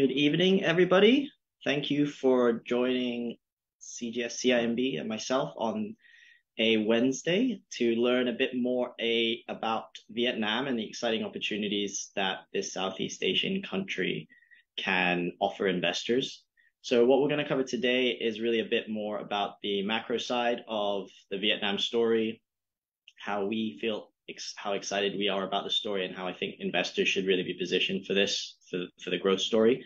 Good evening, everybody. Thank you for joining CGS CIMB and myself on a Wednesday to learn a bit more a, about Vietnam and the exciting opportunities that this Southeast Asian country can offer investors. So what we're going to cover today is really a bit more about the macro side of the Vietnam story, how we feel, how excited we are about the story, and how I think investors should really be positioned for this, for, for the growth story.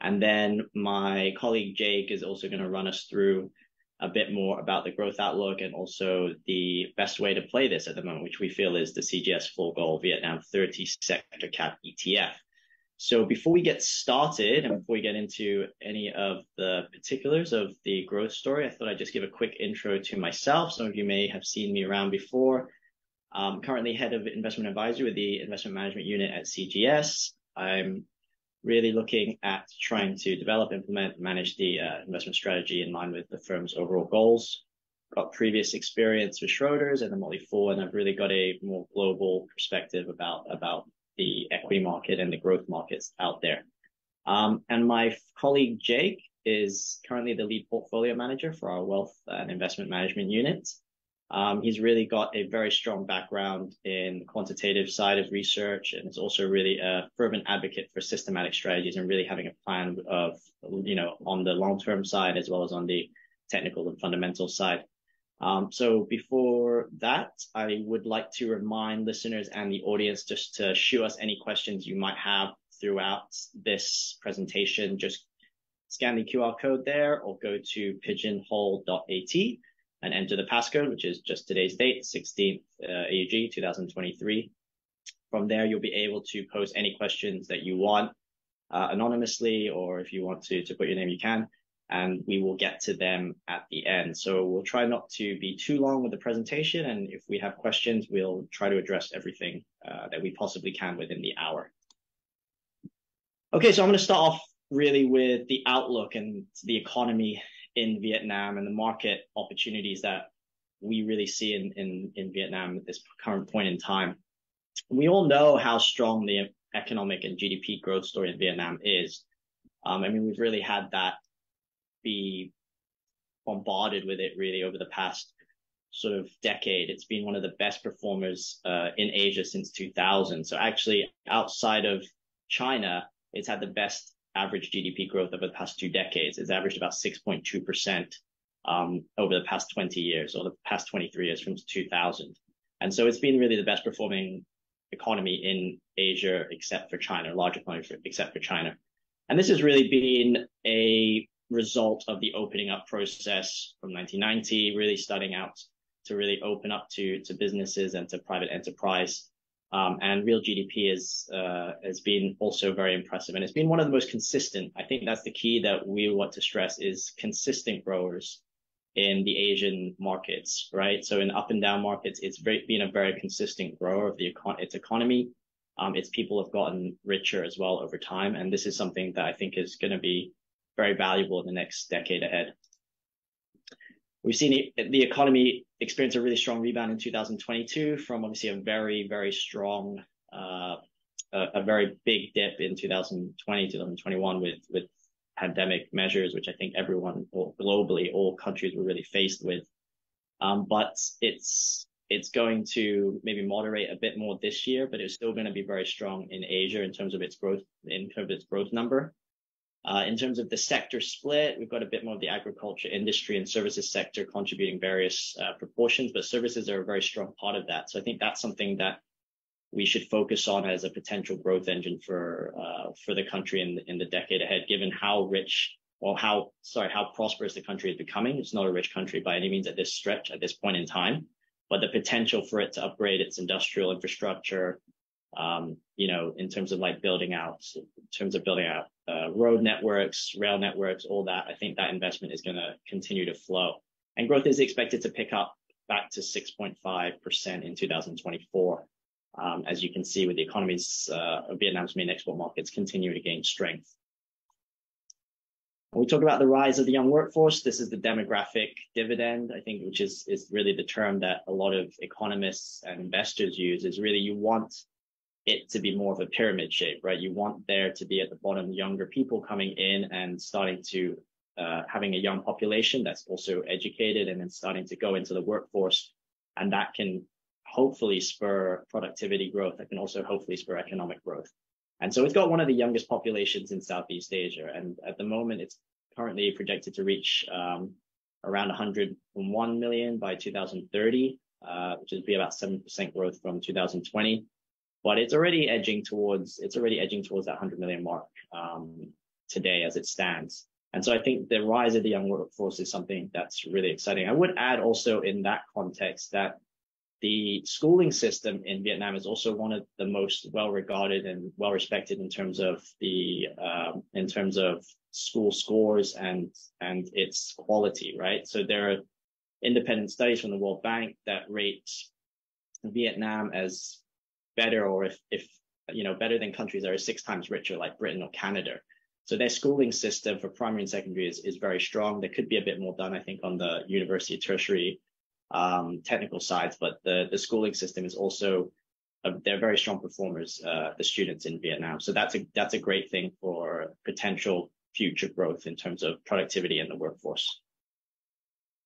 And then my colleague Jake is also going to run us through a bit more about the growth outlook and also the best way to play this at the moment, which we feel is the CGS Fullgoal Vietnam 30 Sector Cap ETF. So before we get started and before we get into any of the particulars of the growth story, I thought I'd just give a quick intro to myself. Some of you may have seen me around before. I'm currently head of investment advisory with the investment management unit at CGS. I'm really looking at trying to develop, implement, manage the uh, investment strategy in line with the firm's overall goals. Got previous experience with Schroders and the Motley Fool, and I've really got a more global perspective about about the equity market and the growth markets out there. Um, and my colleague Jake is currently the lead portfolio manager for our wealth and investment management unit. Um, he's really got a very strong background in the quantitative side of research and is also really a fervent advocate for systematic strategies and really having a plan of, you know, on the long-term side as well as on the technical and fundamental side. Um, so before that, I would like to remind listeners and the audience just to shoot us any questions you might have throughout this presentation. Just scan the QR code there or go to pigeonhole.at and enter the passcode, which is just today's date, 16th uh, AUG 2023. From there, you'll be able to post any questions that you want uh, anonymously, or if you want to, to put your name, you can and we will get to them at the end. So we'll try not to be too long with the presentation, and if we have questions, we'll try to address everything uh, that we possibly can within the hour. Okay, so I'm going to start off really with the outlook and the economy in Vietnam and the market opportunities that we really see in, in, in Vietnam at this current point in time. We all know how strong the economic and GDP growth story in Vietnam is. Um, I mean, we've really had that be bombarded with it really over the past sort of decade. It's been one of the best performers uh, in Asia since 2000. So actually, outside of China, it's had the best average GDP growth over the past two decades. It's averaged about 6.2% um, over the past 20 years or the past 23 years from 2000. And so it's been really the best performing economy in Asia, except for China, large economy for, except for China. And this has really been a result of the opening up process from 1990, really starting out to really open up to, to businesses and to private enterprise. Um, and real GDP is, uh, has been also very impressive. And it's been one of the most consistent. I think that's the key that we want to stress is consistent growers in the Asian markets, right? So in up and down markets, it's very, been a very consistent grower of the econ- its economy. Um, its people have gotten richer as well over time. And this is something that I think is going to be very valuable in the next decade ahead. We've seen the economy experience a really strong rebound in 2022 from obviously a very, very strong, uh, a very big dip in 2020, 2021 with with pandemic measures, which I think everyone globally, all countries were really faced with. Um, but it's it's going to maybe moderate a bit more this year, but it's still going to be very strong in Asia in terms of its growth, in terms of its growth number. Uh, in terms of the sector split, we've got a bit more of the agriculture industry and services sector contributing various uh, proportions, but services are a very strong part of that. So I think that's something that we should focus on as a potential growth engine for uh, for the country in the decade ahead, given how rich or how sorry how prosperous the country is becoming. It's not a rich country by any means at this stretch at this point in time, but the potential for it to upgrade its industrial infrastructure, um, you know, in terms of like building out, in terms of building out uh, road networks, rail networks, all that, I think that investment is going to continue to flow. And growth is expected to pick up back to 6.5% in 2024. Um, as you can see with the economies uh, of Vietnam's main export markets continue to gain strength. When we talk about the rise of the young workforce, this is the demographic dividend, I think, which is, is really the term that a lot of economists and investors use is really you want it to be more of a pyramid shape, right? You want there to be at the bottom younger people coming in and starting to uh, having a young population that's also educated and then starting to go into the workforce, and that can hopefully spur productivity growth. That can also hopefully spur economic growth. And so it's got one of the youngest populations in Southeast Asia, and at the moment it's currently projected to reach um, around 101 million by 2030, uh, which would be about 7% growth from 2020 but it's already edging towards it's already edging towards that 100 million mark um, today as it stands. And so I think the rise of the young workforce is something that's really exciting. I would add also in that context that the schooling system in Vietnam is also one of the most well regarded and well respected in terms of the um, in terms of school scores and and its quality, right? So there are independent studies from the World Bank that rate Vietnam as better or if, if you know, better than countries that are six times richer like Britain or Canada. So their schooling system for primary and secondary is, is very strong. There could be a bit more done, I think, on the university tertiary um, technical sides, but the, the schooling system is also uh, they're very strong performers, uh, the students in Vietnam. So that's a that's a great thing for potential future growth in terms of productivity in the workforce.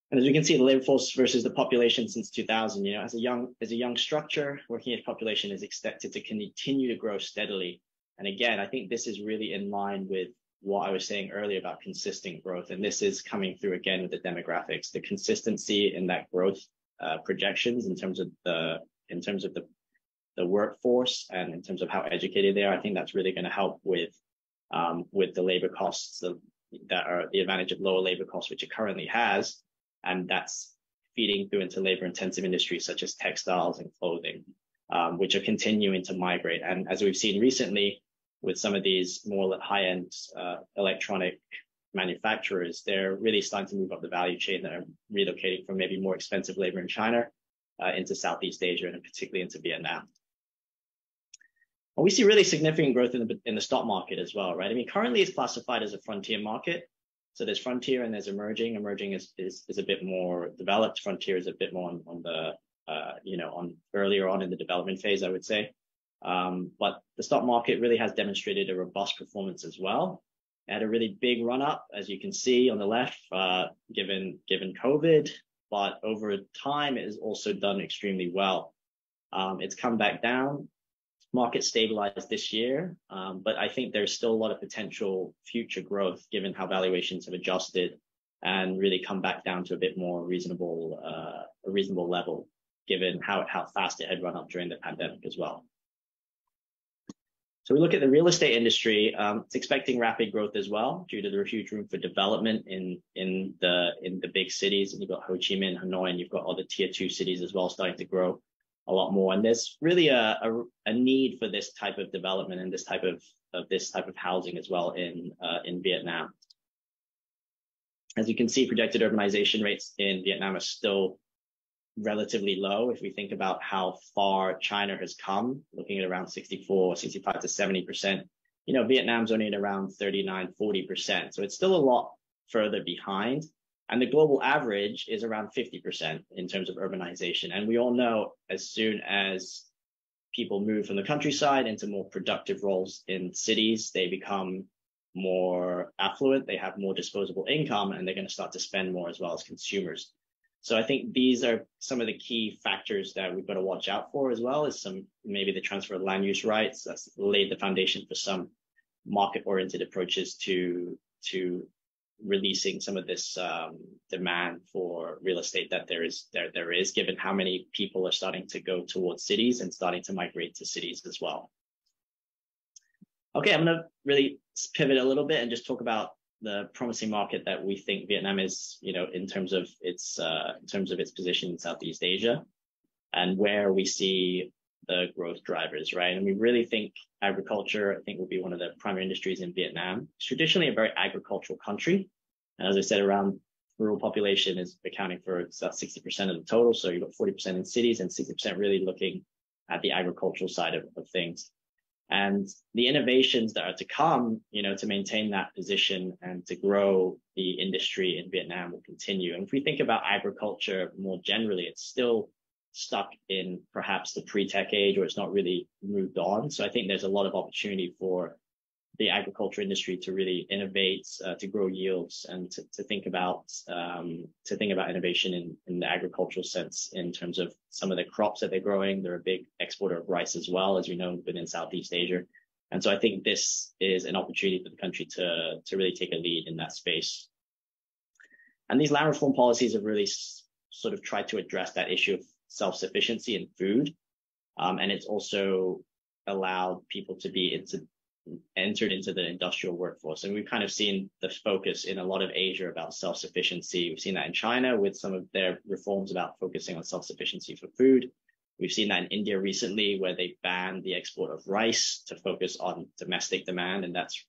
And as we can see, the labor force versus the population since 2000, you know, as a young as a young structure, working age population is expected to continue to grow steadily. And again, I think this is really in line with what I was saying earlier about consistent growth. And this is coming through again with the demographics, the consistency in that growth uh, projections in terms of the in terms of the the workforce and in terms of how educated they are. I think that's really going to help with um, with the labor costs that are the advantage of lower labor costs, which it currently has and that's feeding through into labor intensive industries such as textiles and clothing, um, which are continuing to migrate. And as we've seen recently with some of these more high end uh, electronic manufacturers, they're really starting to move up the value chain. They're relocating from maybe more expensive labor in China uh, into Southeast Asia and particularly into Vietnam. And we see really significant growth in the, in the stock market as well, right? I mean, currently it's classified as a frontier market. So there's frontier and there's emerging. Emerging is, is, is a bit more developed. Frontier is a bit more on, on the, uh, you know, on earlier on in the development phase, I would say. Um, but the stock market really has demonstrated a robust performance as well. It had a really big run up, as you can see on the left, uh, given, given COVID, but over time it has also done extremely well. Um, it's come back down market stabilized this year, um, but I think there's still a lot of potential future growth given how valuations have adjusted and really come back down to a bit more reasonable, uh, a reasonable level given how, fast it had run up during the pandemic as well. So we look at the real estate industry. Um, it's expecting rapid growth as well due to the huge room for development in the in the big cities. And you've got Ho Chi Minh, Hanoi, and you've got other tier two cities as well starting to grow a lot more. And there's really a, a, a, need for this type of development and this type of, of this type of housing as well in, uh, in Vietnam. As you can see, projected urbanization rates in Vietnam are still relatively low. If we think about how far China has come, looking at around 64, 65 to 70%, you know, Vietnam's only at around 39, 40%. So it's still a lot further behind. And the global average is around 50% in terms of urbanization. And we all know as soon as people move from the countryside into more productive roles in cities, they become more affluent, they have more disposable income, and they're going to start to spend more as well as consumers. So I think these are some of the key factors that we've got to watch out for as well as some maybe the transfer of land use rights that's laid the foundation for some market oriented approaches to to releasing some of this um, demand for real estate that there is there there is given how many people are starting to go towards cities and starting to migrate to cities as well. Okay, I'm going to really pivot a little bit and just talk about the promising market that we think Vietnam is, you know, in terms of its uh, in terms of its position in Southeast Asia, and where we see the growth drivers, right? And we really think agriculture, I think, will be one of the primary industries in Vietnam. It's traditionally a very agricultural country. And as I said, around rural population is accounting for about 60% of the total. So you've got 40% in cities and 60% really looking at the agricultural side of, of things. And the innovations that are to come, you know, to maintain that position and to grow the industry in Vietnam will continue. And if we think about agriculture more generally, it's still stuck in perhaps the pre-tech age or it's not really moved on. So I think there's a lot of opportunity for the agriculture industry to really innovate, uh, to grow yields, and to, to think about um, to think about innovation in, in the agricultural sense in terms of some of the crops that they're growing. They're a big exporter of rice as well, as we know, within Southeast Asia. And so I think this is an opportunity for the country to to really take a lead in that space. And these land reform policies have really sort of tried to address that issue of self-sufficiency in food. Um, and it's also allowed people to be into entered into the industrial workforce. And we've kind of seen the focus in a lot of Asia about self-sufficiency. We've seen that in China with some of their reforms about focusing on self-sufficiency for food. We've seen that in India recently, where they banned the export of rice to focus on domestic demand, and that's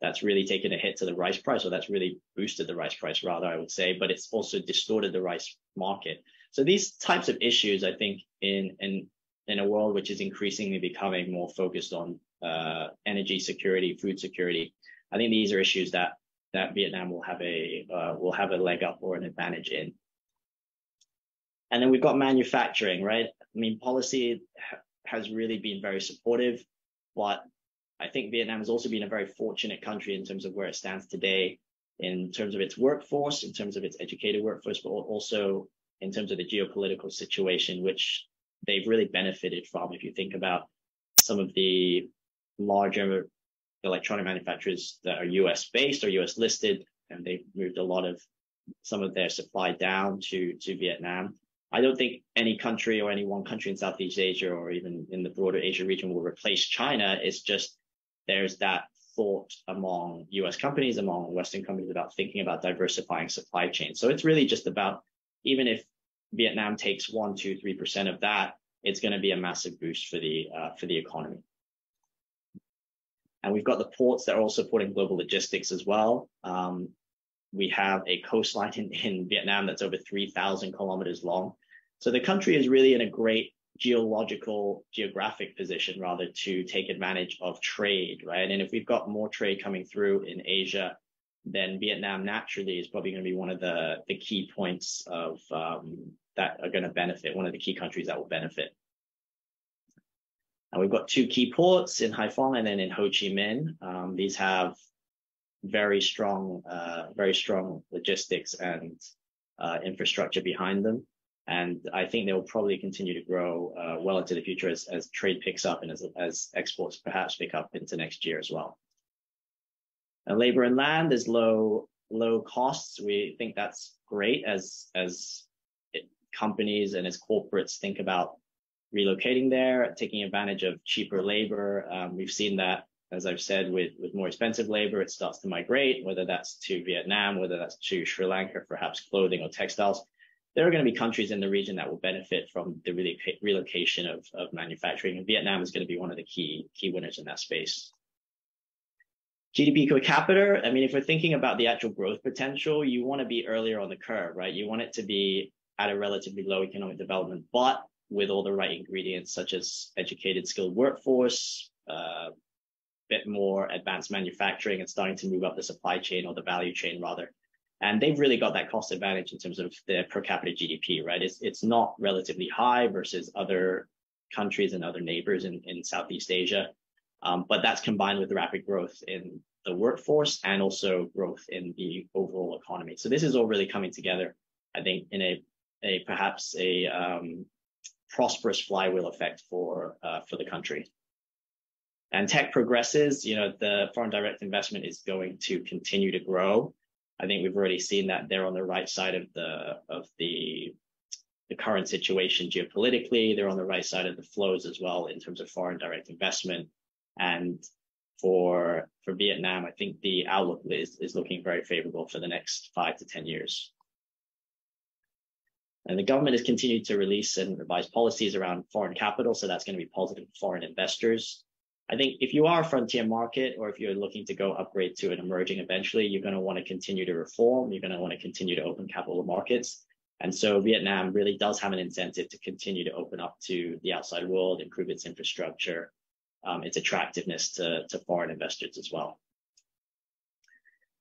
that's really taken a hit to the rice price, or that's really boosted the rice price, rather, I would say. But it's also distorted the rice market. So these types of issues, I think, in in in a world which is increasingly becoming more focused on uh, energy security, food security. I think these are issues that that Vietnam will have a uh, will have a leg up or an advantage in. And then we've got manufacturing, right? I mean, policy ha- has really been very supportive, but I think Vietnam has also been a very fortunate country in terms of where it stands today, in terms of its workforce, in terms of its educated workforce, but also in terms of the geopolitical situation, which they've really benefited from. If you think about some of the larger electronic manufacturers that are US based or US listed, and they've moved a lot of some of their supply down to, to Vietnam. I don't think any country or any one country in Southeast Asia or even in the broader Asia region will replace China. It's just there's that thought among US companies, among Western companies about thinking about diversifying supply chains. So it's really just about even if Vietnam takes one, two, three percent of that, it's going to be a massive boost for the uh, for the economy. And we've got the ports that are all supporting global logistics as well. Um, we have a coastline in, in Vietnam that's over 3,000 kilometers long. So the country is really in a great geological, geographic position rather to take advantage of trade, right? And if we've got more trade coming through in Asia, then Vietnam naturally is probably going to be one of the, the key points of um, that are going to benefit, one of the key countries that will benefit. And we've got two key ports in Haiphong and then in Ho Chi Minh. Um, these have very strong, uh, very strong logistics and uh, infrastructure behind them. And I think they will probably continue to grow uh, well into the future as, as trade picks up and as, as exports perhaps pick up into next year as well. And labor and land is low, low costs. We think that's great as, as it, companies and as corporates think about relocating there, taking advantage of cheaper labor. Um, we've seen that, as I've said, with, with more expensive labor, it starts to migrate, whether that's to Vietnam, whether that's to Sri Lanka, perhaps clothing or textiles. There are going to be countries in the region that will benefit from the relocation of, of manufacturing, and Vietnam is going to be one of the key key winners in that space. GDP per capita, I mean, if we're thinking about the actual growth potential, you want to be earlier on the curve, right? You want it to be at a relatively low economic development, but with all the right ingredients such as educated, skilled workforce, a uh, bit more advanced manufacturing and starting to move up the supply chain or the value chain rather. And they've really got that cost advantage in terms of their per capita GDP, right? It's, it's not relatively high versus other countries and other neighbors in, in Southeast Asia. Um, but that's combined with the rapid growth in the workforce and also growth in the overall economy. So this is all really coming together, I think, in a, a perhaps a um, prosperous flywheel effect for uh, for the country. And tech progresses, you know, the foreign direct investment is going to continue to grow. I think we've already seen that they're on the right side of the of the the current situation geopolitically. They're on the right side of the flows as well in terms of foreign direct investment. And for for Vietnam, I think the outlook is is looking very favorable for the next five to ten years. And the government has continued to release and revise policies around foreign capital, so that's going to be positive for foreign investors. I think if you are a frontier market or if you're looking to go upgrade to an emerging eventually, you're going to want to continue to reform. You're going to want to continue to open capital markets. And so Vietnam really does have an incentive to continue to open up to the outside world, improve its infrastructure, its attractiveness to, foreign investors as well.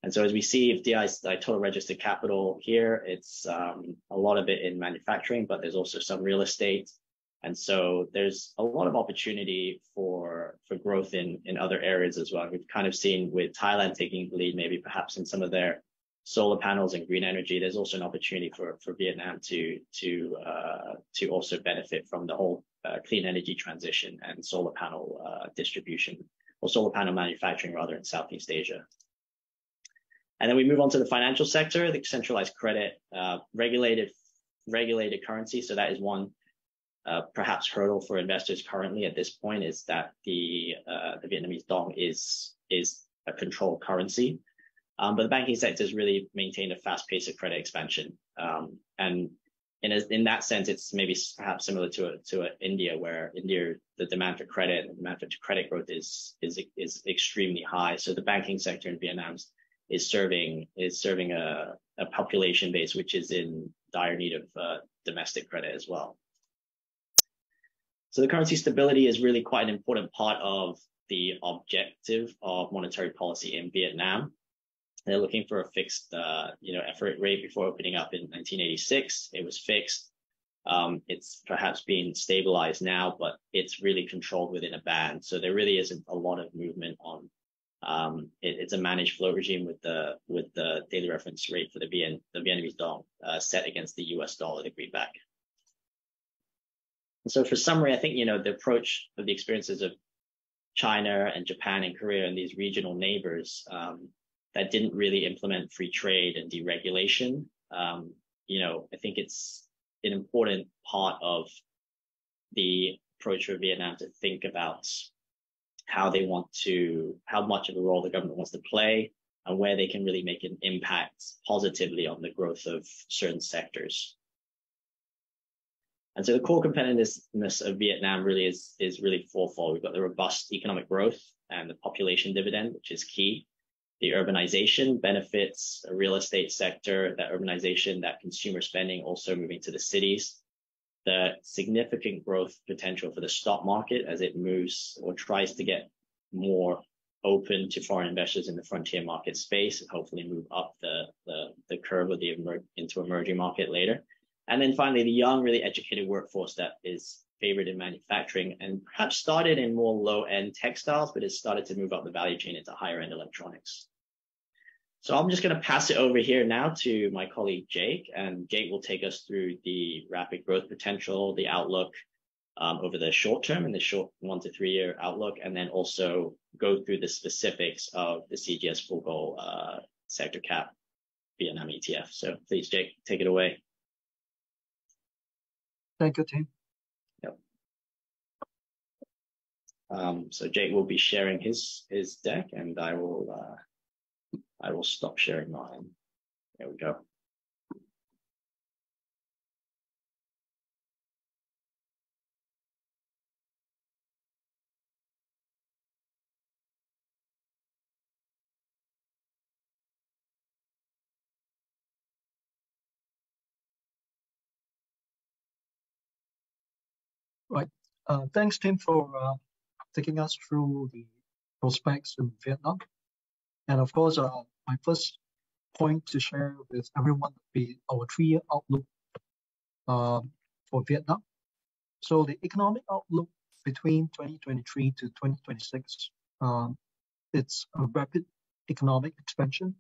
And so as we see FDI's total registered capital here, it's um, a lot of it in manufacturing, but there's also some real estate. And so there's a lot of opportunity for growth in other areas as well. We've kind of seen with Thailand taking the lead, maybe perhaps in some of their solar panels and green energy. There's also an opportunity for Vietnam uh, to also benefit from the whole uh, clean energy transition and solar panel uh, distribution or solar panel manufacturing rather in Southeast Asia. And then we move on to the financial sector, the centralized credit, uh, regulated regulated currency. So that is one uh, perhaps hurdle for investors currently at this point is that the uh, the Vietnamese dong is is a controlled currency. Um, but the banking sector has really maintained a fast pace of credit expansion. Um, and in, a, in that sense, it's maybe perhaps similar to a, to a India, where India the demand for credit and demand for credit growth is is is extremely high. So the banking sector in Vietnam is serving is serving a, a population base which is in dire need of uh, domestic credit as well. So the currency stability is really quite an important part of the objective of monetary policy in Vietnam. They're looking for a fixed, uh, you know, effort rate before opening up in 1986. It was fixed. Um, it's perhaps being stabilized now, but it's really controlled within a band. So there really isn't a lot of movement on. Um, it, it's a managed float regime with the with the daily reference rate for the Vien, the Vietnamese dong uh, set against the U.S. dollar, the greenback. And so for summary, I think you know the approach of the experiences of China and Japan and Korea and these regional neighbors um, that didn't really implement free trade and deregulation. Um, you know, I think it's an important part of the approach for Vietnam to think about how they want to, how much of a role the government wants to play and where they can really make an impact positively on the growth of certain sectors. And so the core competitiveness of Vietnam really is, is really fourfold. We've got the robust economic growth and the population dividend, which is key the urbanization benefits a real estate sector, that urbanization, that consumer spending also moving to the cities, the significant growth potential for the stock market as it moves or tries to get more open to foreign investors in the frontier market space and hopefully move up the, the, the curve of the emer- into emerging market later. And then finally, the young, really educated workforce that is favored in manufacturing and perhaps started in more low end textiles, but has started to move up the value chain into higher end electronics. So I'm just going to pass it over here now to my colleague Jake, and Jake will take us through the rapid growth potential, the outlook um, over the short term and the short one to three year outlook, and then also go through the specifics of the CGS Fullgoal uh, sector cap Vietnam ETF. So please, Jake, take it away. Thank you, Tim. Um, so Jake will be sharing his his deck, and I will uh, I will stop sharing mine. There we go. Right. Uh, thanks, Tim, for uh, taking us through the prospects in Vietnam. And of course, uh, my first point to share with everyone would be our three-year outlook uh, for Vietnam. So the economic outlook between 2023 to 2026, um, it's a rapid economic expansion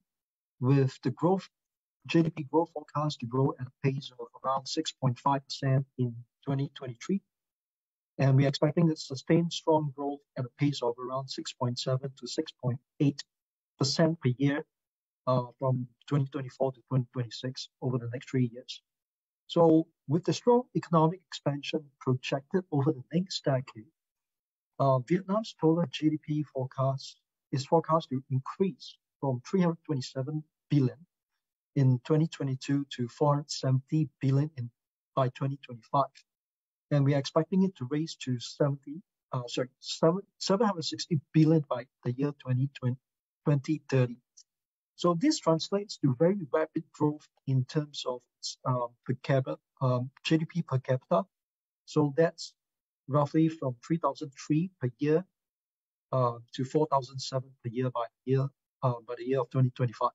with the growth GDP growth forecast to grow at a pace of around 6.5% in 2023 and we're expecting a sustained strong growth at a pace of around 6.7 to 6.8% per year uh, from 2024 to 2026 over the next three years. So with the strong economic expansion projected over the next decade, uh, Vietnam's total GDP forecast is forecast to increase from 327 billion in 2022 to 470 billion in by 2025 and we are expecting it to raise to 70, uh, sorry, 7, 760 billion by the year 2020, 2030. So this translates to very rapid growth in terms of uh, per capita, um, GDP per capita. So that's roughly from 3,003 per year uh, to 4,007 per year by year uh, by the year of 2025.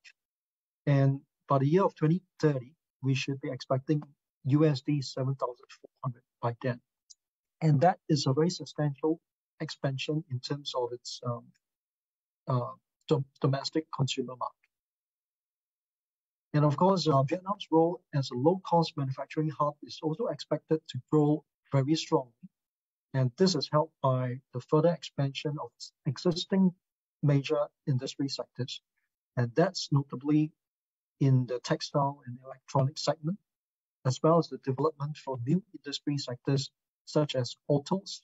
And by the year of 2030, we should be expecting USD 7,400 by then. And that is a very substantial expansion in terms of its um, uh, dom domestic consumer market. And of course, uh, Vietnam's role as a low-cost manufacturing hub is also expected to grow very strongly. And this is helped by the further expansion of existing major industry sectors. And that's notably in the textile and electronic segment, as well as the development for new industry sectors such as autos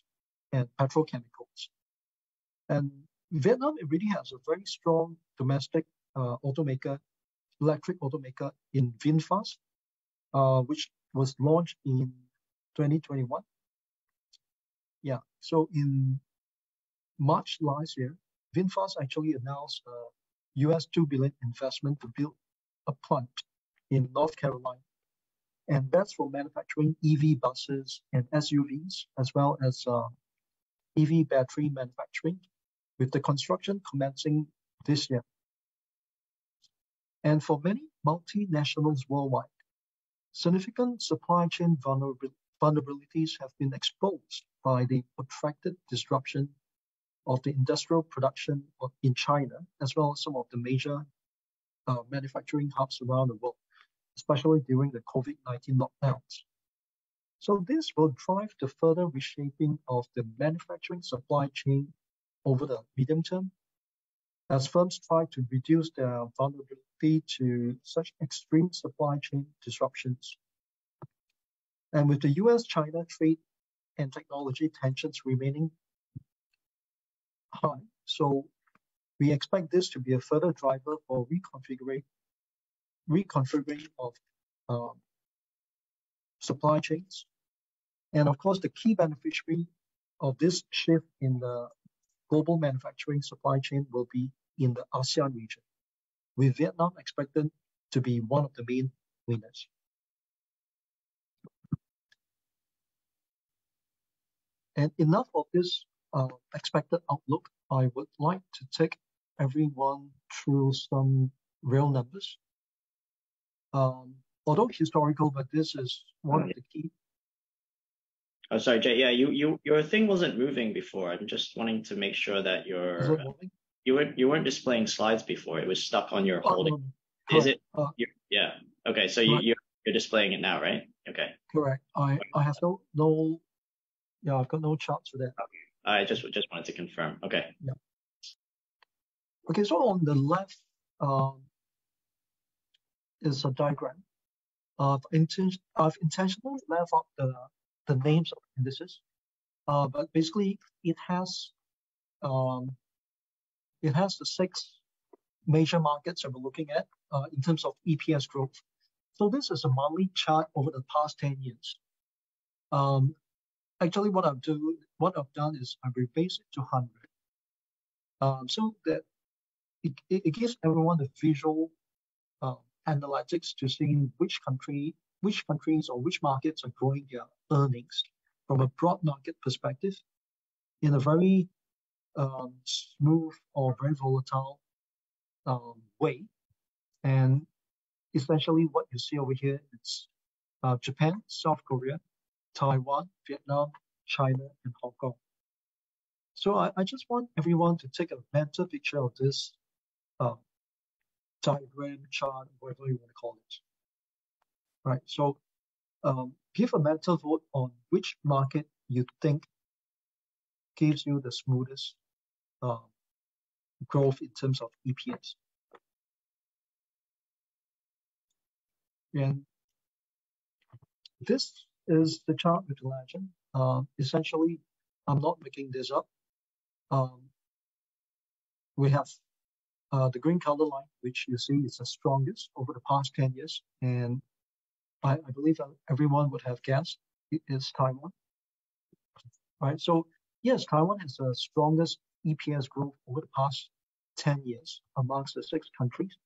and petrochemicals. And Vietnam really has a very strong domestic uh, automaker, electric automaker in VinFast, uh, which was launched in 2021. Yeah, so in March last year, VinFast actually announced a US 2 billion investment to build a plant in North Carolina. And that's for manufacturing EV buses and SUVs, as well as uh, EV battery manufacturing, with the construction commencing this year. And for many multinationals worldwide, significant supply chain vulnerabilities have been exposed by the protracted disruption of the industrial production in China, as well as some of the major uh, manufacturing hubs around the world, especially during the COVID-19 lockdowns. So this will drive the further reshaping of the manufacturing supply chain over the medium term as firms try to reduce their vulnerability to such extreme supply chain disruptions. And with the US-China trade and technology tensions remaining high, so we expect this to be a further driver for reconfiguring, reconfiguring of um, supply chains. And of course, the key beneficiary of this shift in the global manufacturing supply chain will be in the ASEAN region, with Vietnam expected to be one of the main winners. And enough of this uh, expected outlook. I would like to take everyone through some real numbers. Um, although historical, but this is one of the key. Oh, sorry, Jay. Yeah, you, you, your thing wasn't moving before. I'm just wanting to make sure that you're. You weren't you weren't displaying slides before. It was stuck on your oh, holding. Is it? Uh, yeah. Okay. So you, you're you're displaying it now, right? Okay. Correct. I I have no no. Yeah, I've got no charts for that. Okay. I just just wanted to confirm. Okay. Yeah. Okay, so on the left um, is a diagram. I've, inten I've intentionally left out the, the names of indices, uh, but basically it has um, it has the six major markets that we're looking at uh, in terms of EPS growth. So this is a monthly chart over the past 10 years. Um, actually, what I've do, what I've done is I've rebased it to 100. Um, so that it, it gives everyone the visual analytics to see which country, which countries or which markets are growing their earnings from a broad market perspective in a very um, smooth or very volatile um, way. And essentially what you see over here is uh, Japan, South Korea, Taiwan, Vietnam, China, and Hong Kong. So I, I just want everyone to take a mental picture of this uh, diagram, chart, whatever you want to call it. Right. So um, give a mental vote on which market you think gives you the smoothest uh, growth in terms of EPS. And this is the chart with the legend. Uh, essentially, I'm not making this up. Um, we have uh, the green color line, which you see is the strongest over the past 10 years. And I, I believe everyone would have guessed it is Taiwan. Right. So yes, Taiwan has the strongest EPS growth over the past 10 years amongst the six countries.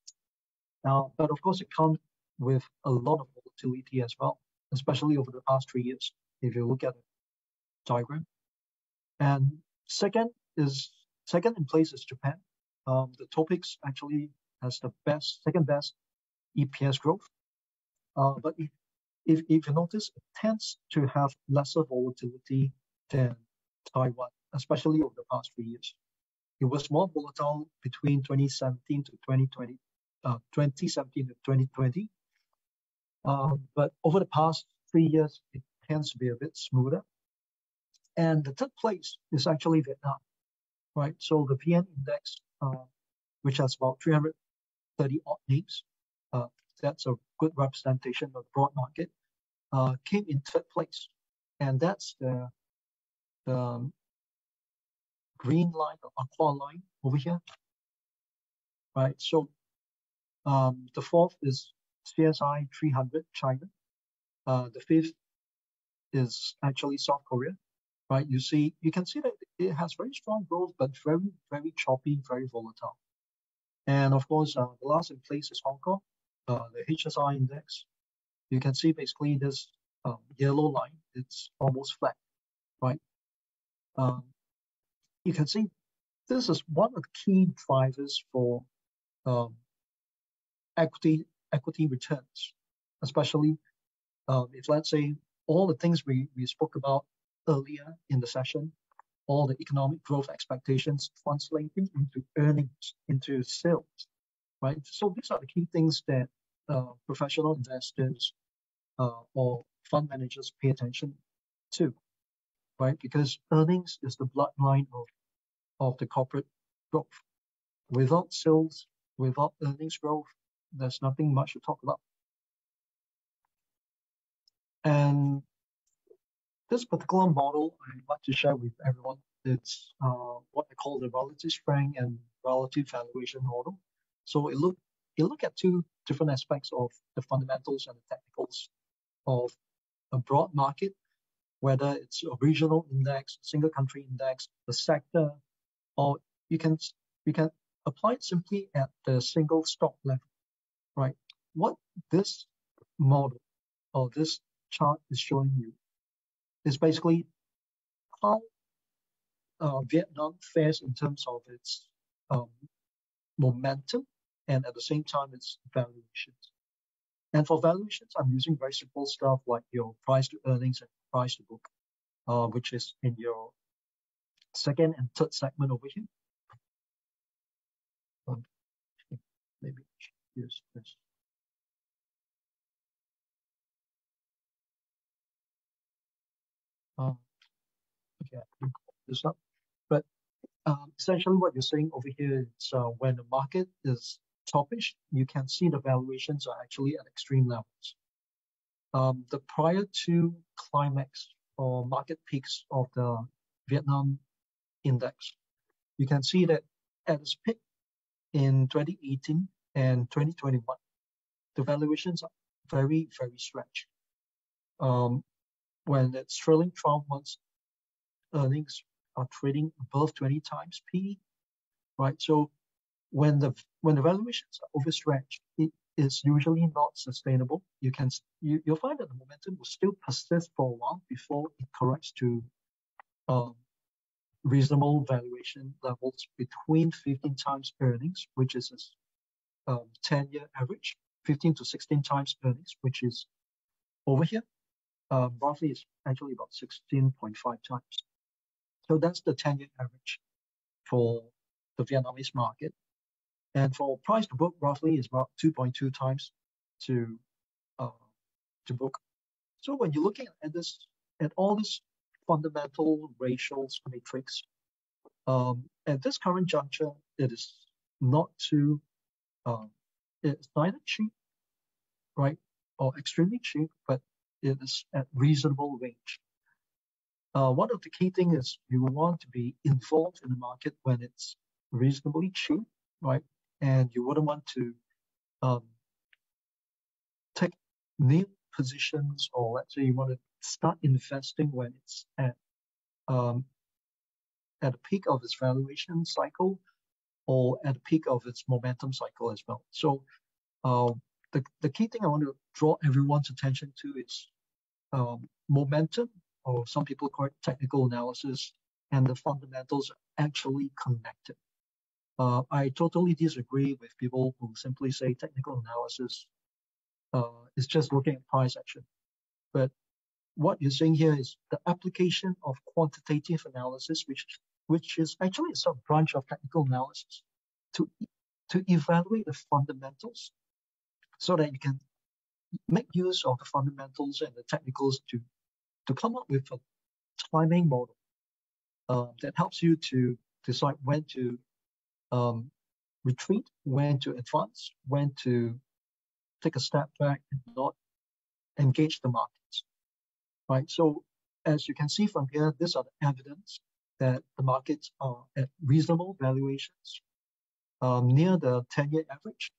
Now, but of course, it comes with a lot of volatility as well, especially over the past three years, if you look at the diagram. And second is second in place is Japan um, the TOPIX actually has the best, second best EPS growth. Uh, but if, if, if you notice, it tends to have lesser volatility than Taiwan, especially over the past three years. It was more volatile between 2017 to 2020, uh, 2017 to 2020. Um, but over the past three years, it tends to be a bit smoother. And the third place is actually Vietnam, right? So the VN index, uh, which has about 330 odd names, uh, that's a good representation of the broad market, uh, came in third place. And that's the, the um, green line or aqua line over here, right? So um, the fourth is CSI 300 China. Uh, the fifth is actually South Korea, right? You see, you can see that it has very strong growth, but very, very choppy, very volatile. And of course, uh, the last in place is Hong Kong, uh, the HSI index. You can see basically this um, yellow line, it's almost flat, right? Um, you can see this is one of the key drivers for um, equity equity returns, especially um, if let's say all the things we, we spoke about earlier in the session, all the economic growth expectations translating into earnings, into sales, right? So these are the key things that uh, professional investors uh, or fund managers pay attention to, right? Because earnings is the bloodline of, of the corporate growth. Without sales, without earnings growth, there's nothing much to talk about. And this particular model I'd like to share with everyone. It's uh, what I call the relative strength and relative valuation model. So it look it look at two different aspects of the fundamentals and the technicals of a broad market, whether it's a regional index, single country index, the sector, or you can you can apply it simply at the single stock level, right? What this model or this chart is showing you is basically how uh, Vietnam fares in terms of its um, momentum and at the same time its valuations. And for valuations, I'm using very simple stuff like your price to earnings and price to book, uh, which is in your second and third segment over here. Um, maybe use this. Um, okay, But um, essentially what you're saying over here is uh, when the market is toppish, you can see the valuations are actually at extreme levels. Um, the prior to climax or market peaks of the Vietnam index, you can see that at its peak in 2018 and 2021, the valuations are very, very stretched. Um, when it's trailing 12 months earnings are trading above 20 times P, right? So when the when the valuations are overstretched, it is usually not sustainable. You can you, you'll find that the momentum will still persist for a while before it corrects to um, reasonable valuation levels between 15 times earnings, which is a um, 10-year average, 15 to 16 times earnings, which is over here, um, roughly is actually about 16.5 times. So that's the 10-year average for the Vietnamese market. And for price to book, roughly is about 2.2 times to uh, to book. So when you're looking at this, at all this fundamental ratios matrix, um, at this current juncture, it is not too, um, it's neither cheap, right, or extremely cheap, but it is at reasonable range. Uh, one of the key things is you want to be involved in the market when it's reasonably cheap, right? And you wouldn't want to um, take new positions, or let's say you want to start investing when it's at um, at the peak of its valuation cycle, or at the peak of its momentum cycle as well. So uh, the, the key thing I want to draw everyone's attention to is um, momentum, or some people call it technical analysis, and the fundamentals are actually connected. Uh, I totally disagree with people who simply say technical analysis uh, is just looking at price action. But what you're saying here is the application of quantitative analysis, which which is actually a sub branch of technical analysis, to to evaluate the fundamentals, so that you can make use of the fundamentals and the technicals to to come up with a timing model um, that helps you to decide when to um, retreat, when to advance, when to take a step back and not engage the markets. Right. So as you can see from here, these are the evidence that the markets are at reasonable valuations um, near the 10-year average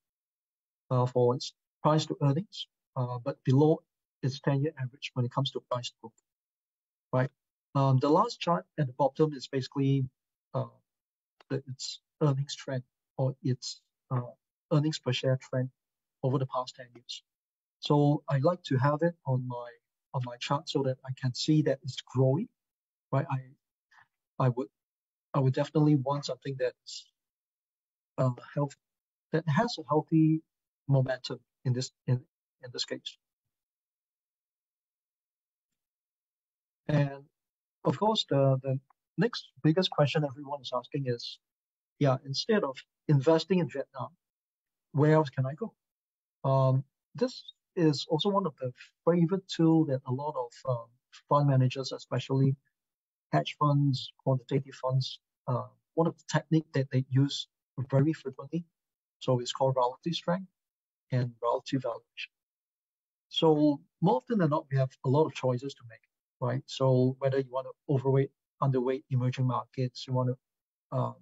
uh, for its price to earnings, uh, but below its 10-year average when it comes to price book. Right. Um, the last chart at the bottom is basically uh, the, its earnings trend or its uh, earnings per share trend over the past 10 years. So I like to have it on my on my chart so that I can see that it's growing. Right. I I would I would definitely want something that's uh, health that has a healthy momentum in this in, in this case. And of course, the, the next biggest question everyone is asking is, yeah, instead of investing in Vietnam, where else can I go? Um, this is also one of the favorite tool that a lot of um, fund managers, especially hedge funds, quantitative funds, uh, one of the technique that they use very frequently. So it's called relative strength and relative valuation. So more often than not, we have a lot of choices to make right? So whether you want to overweight, underweight emerging markets, you want to um,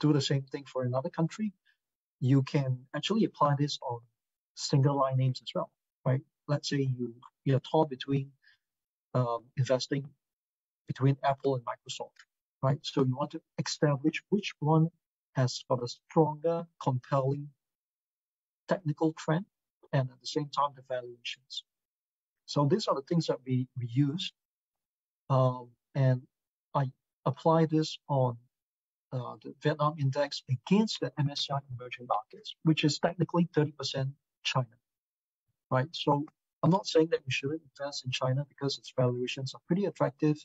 do the same thing for another country, you can actually apply this on single line names as well, right? Let's say you you're torn between um, investing between Apple and Microsoft, right? So you want to establish which one has got a stronger, compelling technical trend and at the same time the valuations. So these are the things that we, we use um, and I apply this on uh, the Vietnam index against the MSCI emerging markets, which is technically 30% China, right? So I'm not saying that we shouldn't invest in China because its valuations are pretty attractive,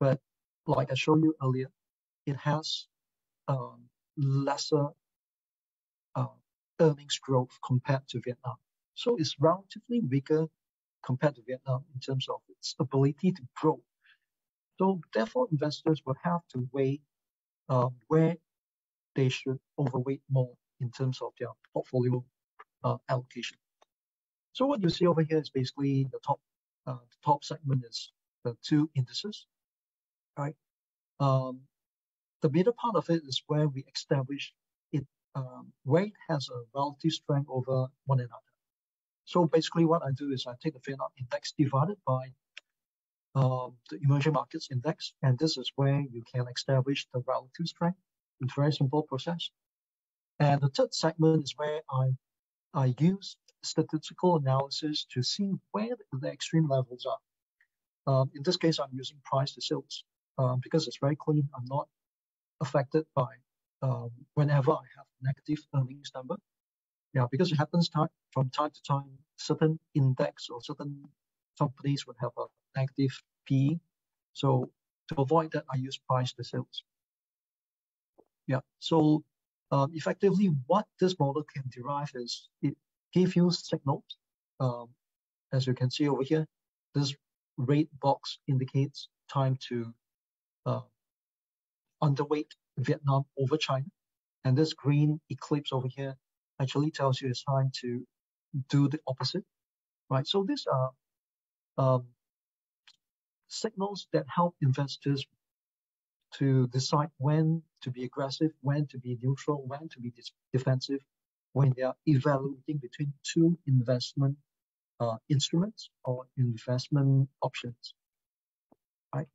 but like I showed you earlier, it has um, lesser uh, earnings growth compared to Vietnam. So it's relatively weaker compared to Vietnam in terms of its ability to grow so therefore, investors will have to weigh um, where they should overweight more in terms of their portfolio uh, allocation. So what you see over here is basically the top uh, the top segment is the two indices, right? Um, the middle part of it is where we establish it um, where it has a relative strength over one another. So basically, what I do is I take the Vietnam index divided by um, the emerging markets index, and this is where you can establish the relative strength. It's a very simple process. And the third segment is where I, I use statistical analysis to see where the extreme levels are. Um, in this case, I'm using price to sales um, because it's very clean. I'm not affected by um, whenever I have negative earnings number. Yeah, because it happens time, from time to time, certain index or certain companies would have a negative P. So to avoid that, I use price to sales. Yeah. So um, effectively, what this model can derive is it gives you signals. Um, as you can see over here, this red box indicates time to uh, underweight Vietnam over China. And this green eclipse over here actually tells you it's time to do the opposite, right? So these are um, signals that help investors to decide when to be aggressive, when to be neutral, when to be defensive, when they are evaluating between two investment uh, instruments or investment options. Right.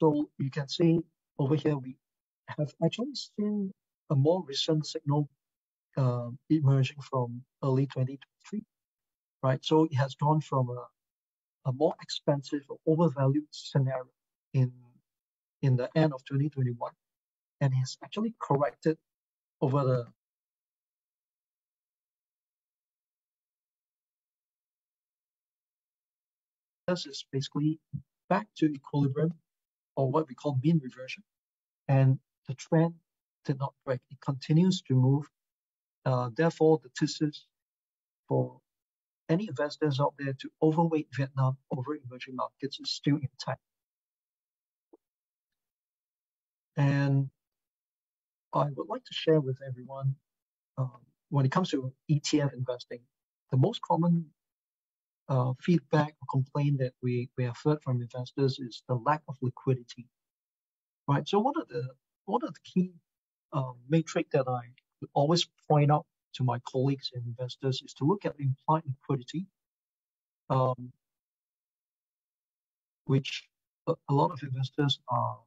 So you can see over here we have actually seen a more recent signal uh, emerging from early 2023. Right. So it has gone from a a more expensive or overvalued scenario in in the end of 2021 and has actually corrected over the this is basically back to equilibrium or what we call mean reversion. And the trend did not break. It continues to move. Uh, therefore, the thesis for any investors out there to overweight Vietnam over emerging markets is still intact. And I would like to share with everyone um, when it comes to ETF investing, the most common uh, feedback or complaint that we, we have heard from investors is the lack of liquidity. Right. So one of the one of the key um, metric that I always point out to my colleagues and investors is to look at implied liquidity, um, which a, a, lot of investors are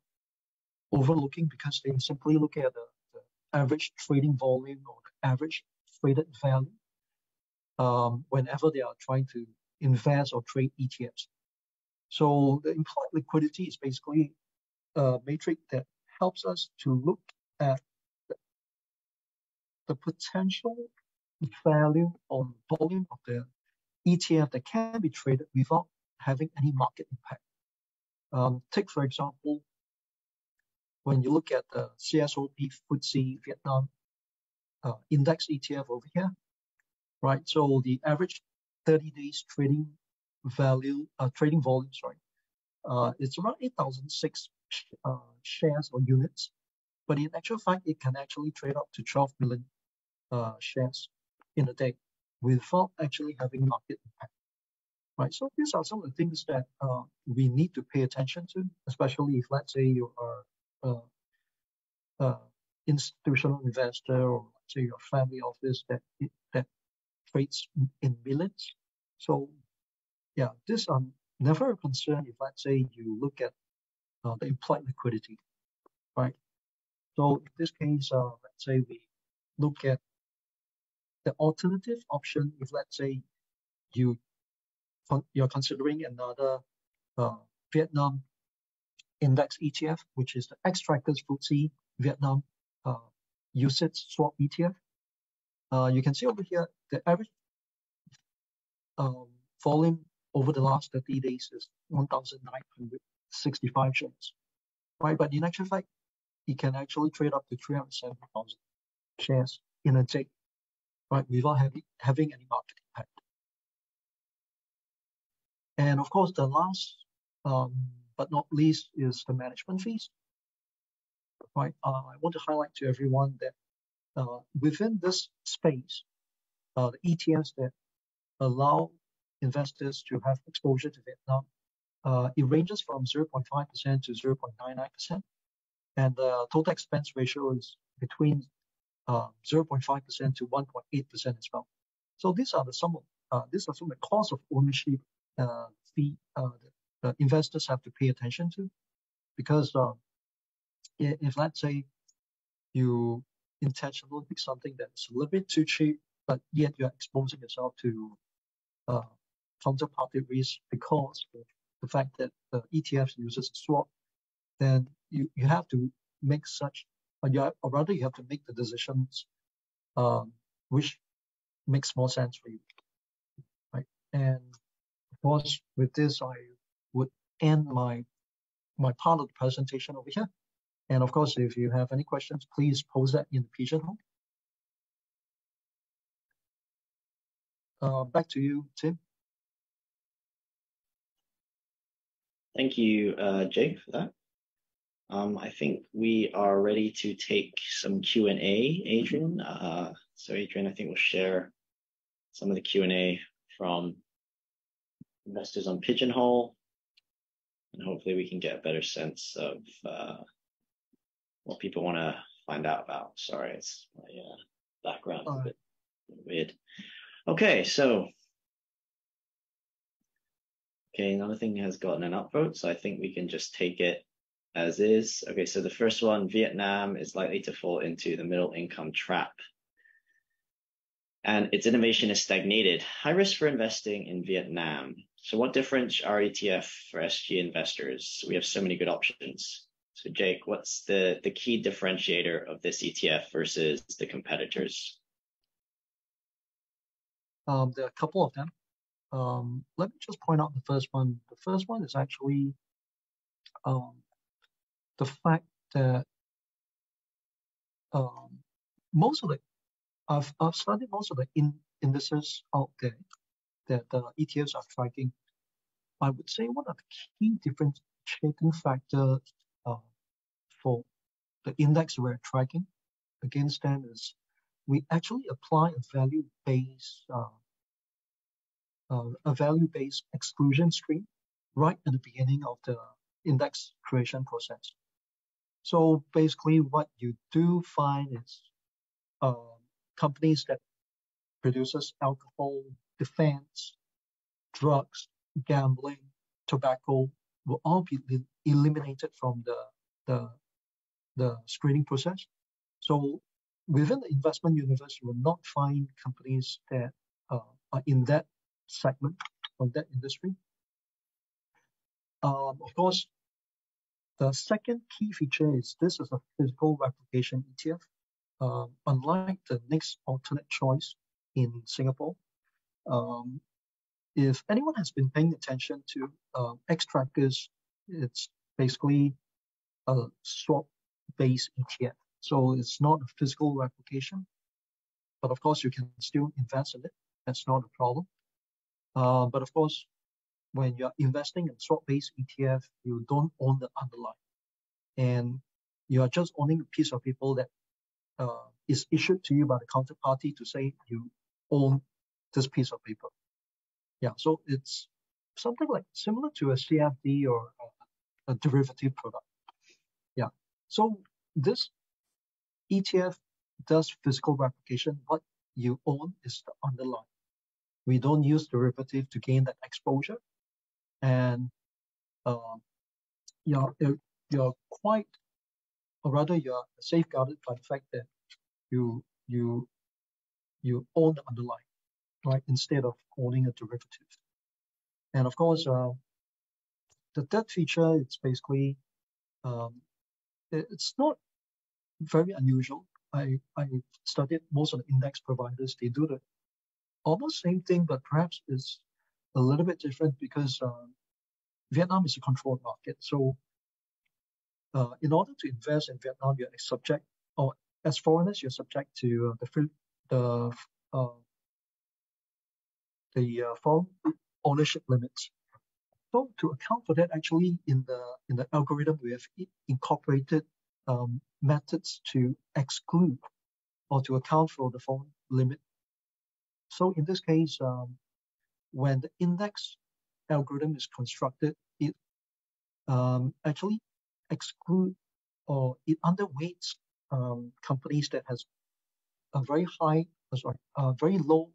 overlooking because they simply look at the, the average trading volume or the average traded value um, whenever they are trying to invest or trade ETFs. So the implied liquidity is basically a metric that helps us to look at the potential value or volume of the ETF that can be traded without having any market impact. Um, take, for example, when you look at the CSOP FTSE Vietnam uh, index ETF over here, right? So the average 30 days trading value, uh, trading volume, sorry, uh, it's around 8,006 uh, shares or units. But in actual fact, it can actually trade up to 12 million uh, shares in a day without actually having market impact. Right. So these are some of the things that uh, we need to pay attention to, especially if let's say you are uh, uh, institutional investor or say your family office that that trades in millions. So yeah, this are never a concern if let's say you look at uh, the implied liquidity, right? So in this case, uh, let's say we look at the alternative option, if let's say you you're considering another uh, Vietnam index ETF, which is the Xtrackers FTSE Vietnam uh, UCITS swap ETF. Uh, you can see over here the average um, volume over the last 30 days is 1,965 shares, right? But in actual fact, it can actually trade up to 370,000 shares in a day right, without having, having any market impact. And of course, the last um, but not least is the management fees. Right, uh, I want to highlight to everyone that uh, within this space, uh, the ETFs that allow investors to have exposure to Vietnam, uh, it ranges from 0.5% to 0.99%, and the total expense ratio is between 0.5% uh, to 1.8% as well. So these are the some of uh, these are some of the cost of ownership uh, fee the investors have to pay attention to, because if, let's say you intentionally pick something that's a little bit too cheap, but yet you're exposing yourself to uh, counterparty risk because of the fact that the ETF uses swap, then you, you have to make such but you have, or rather you have to make the decisions um, which makes more sense for you, right? And of course, with this, I would end my my part of the presentation over here. And of course, if you have any questions, please post that in the pigeonhole. Uh, back to you, Tim. Thank you, uh, Jay, for that. Um, I think we are ready to take some Q&A, Adrian. Uh, so Adrian, I think we'll share some of the Q&A from investors on Pigeonhole, and hopefully we can get a better sense of uh, what people want to find out about. Sorry, it's my uh, background a bit weird. Okay, so okay, another thing has gotten an upvote, so I think we can just take it as is. Okay, so the first one, Vietnam is likely to fall into the middle income trap. And its innovation is stagnated. High risk for investing in Vietnam. So what differentiates our ETF for SG investors? We have so many good options. So Jake, what's the, the key differentiator of this ETF versus the competitors? Um, there are a couple of them. Um, let me just point out the first one. The first one is actually um, the fact that um, most of the I've, I've studied most of the in, indices out there that the ETFs are tracking. I would say one of the key differentiating factors uh, for the index we're tracking against them is we actually apply a value-based uh, uh, a value-based exclusion screen right at the beginning of the index creation process. So basically, what you do find is uh, companies that produces alcohol, defense, drugs, gambling, tobacco will all be eliminated from the, the, the screening process. So within the investment universe, you will not find companies that uh, are in that segment of that industry. Um, of course, the second key feature is this is a physical replication ETF. Um, unlike the next alternate choice in Singapore, um, if anyone has been paying attention to uh, Xtrackers, it's basically a swap-based ETF. So it's not a physical replication, but of course you can still invest in it. That's not a problem. Uh, but of course, when you're investing in swap-based ETF, you don't own the underlying, and you are just owning a piece of paper that uh, is issued to you by the counterparty to say you own this piece of paper. Yeah, so it's something like similar to a CFD or a, a derivative product. Yeah, so this ETF does physical replication. What you own is the underlying. We don't use derivative to gain that exposure, and uh, you're you're quite, or rather, you're safeguarded by the fact that you you you own the underlying right, instead of owning a derivative. And of course, uh, the third feature, it's basically, um, it's not very unusual. I, I studied most of the index providers. They do the almost same thing, but perhaps it's a little bit different because uh, Vietnam is a controlled market. So uh, in order to invest in Vietnam, you're subject, or as foreigners, you're subject to uh, the the uh, the uh, foreign ownership limits. So to account for that, actually in the in the algorithm, we have incorporated um, methods to exclude or to account for the foreign limit. So in this case, um, when the index algorithm is constructed, it um, actually exclude or it underweights um, companies that has a very high, uh, sorry, a very low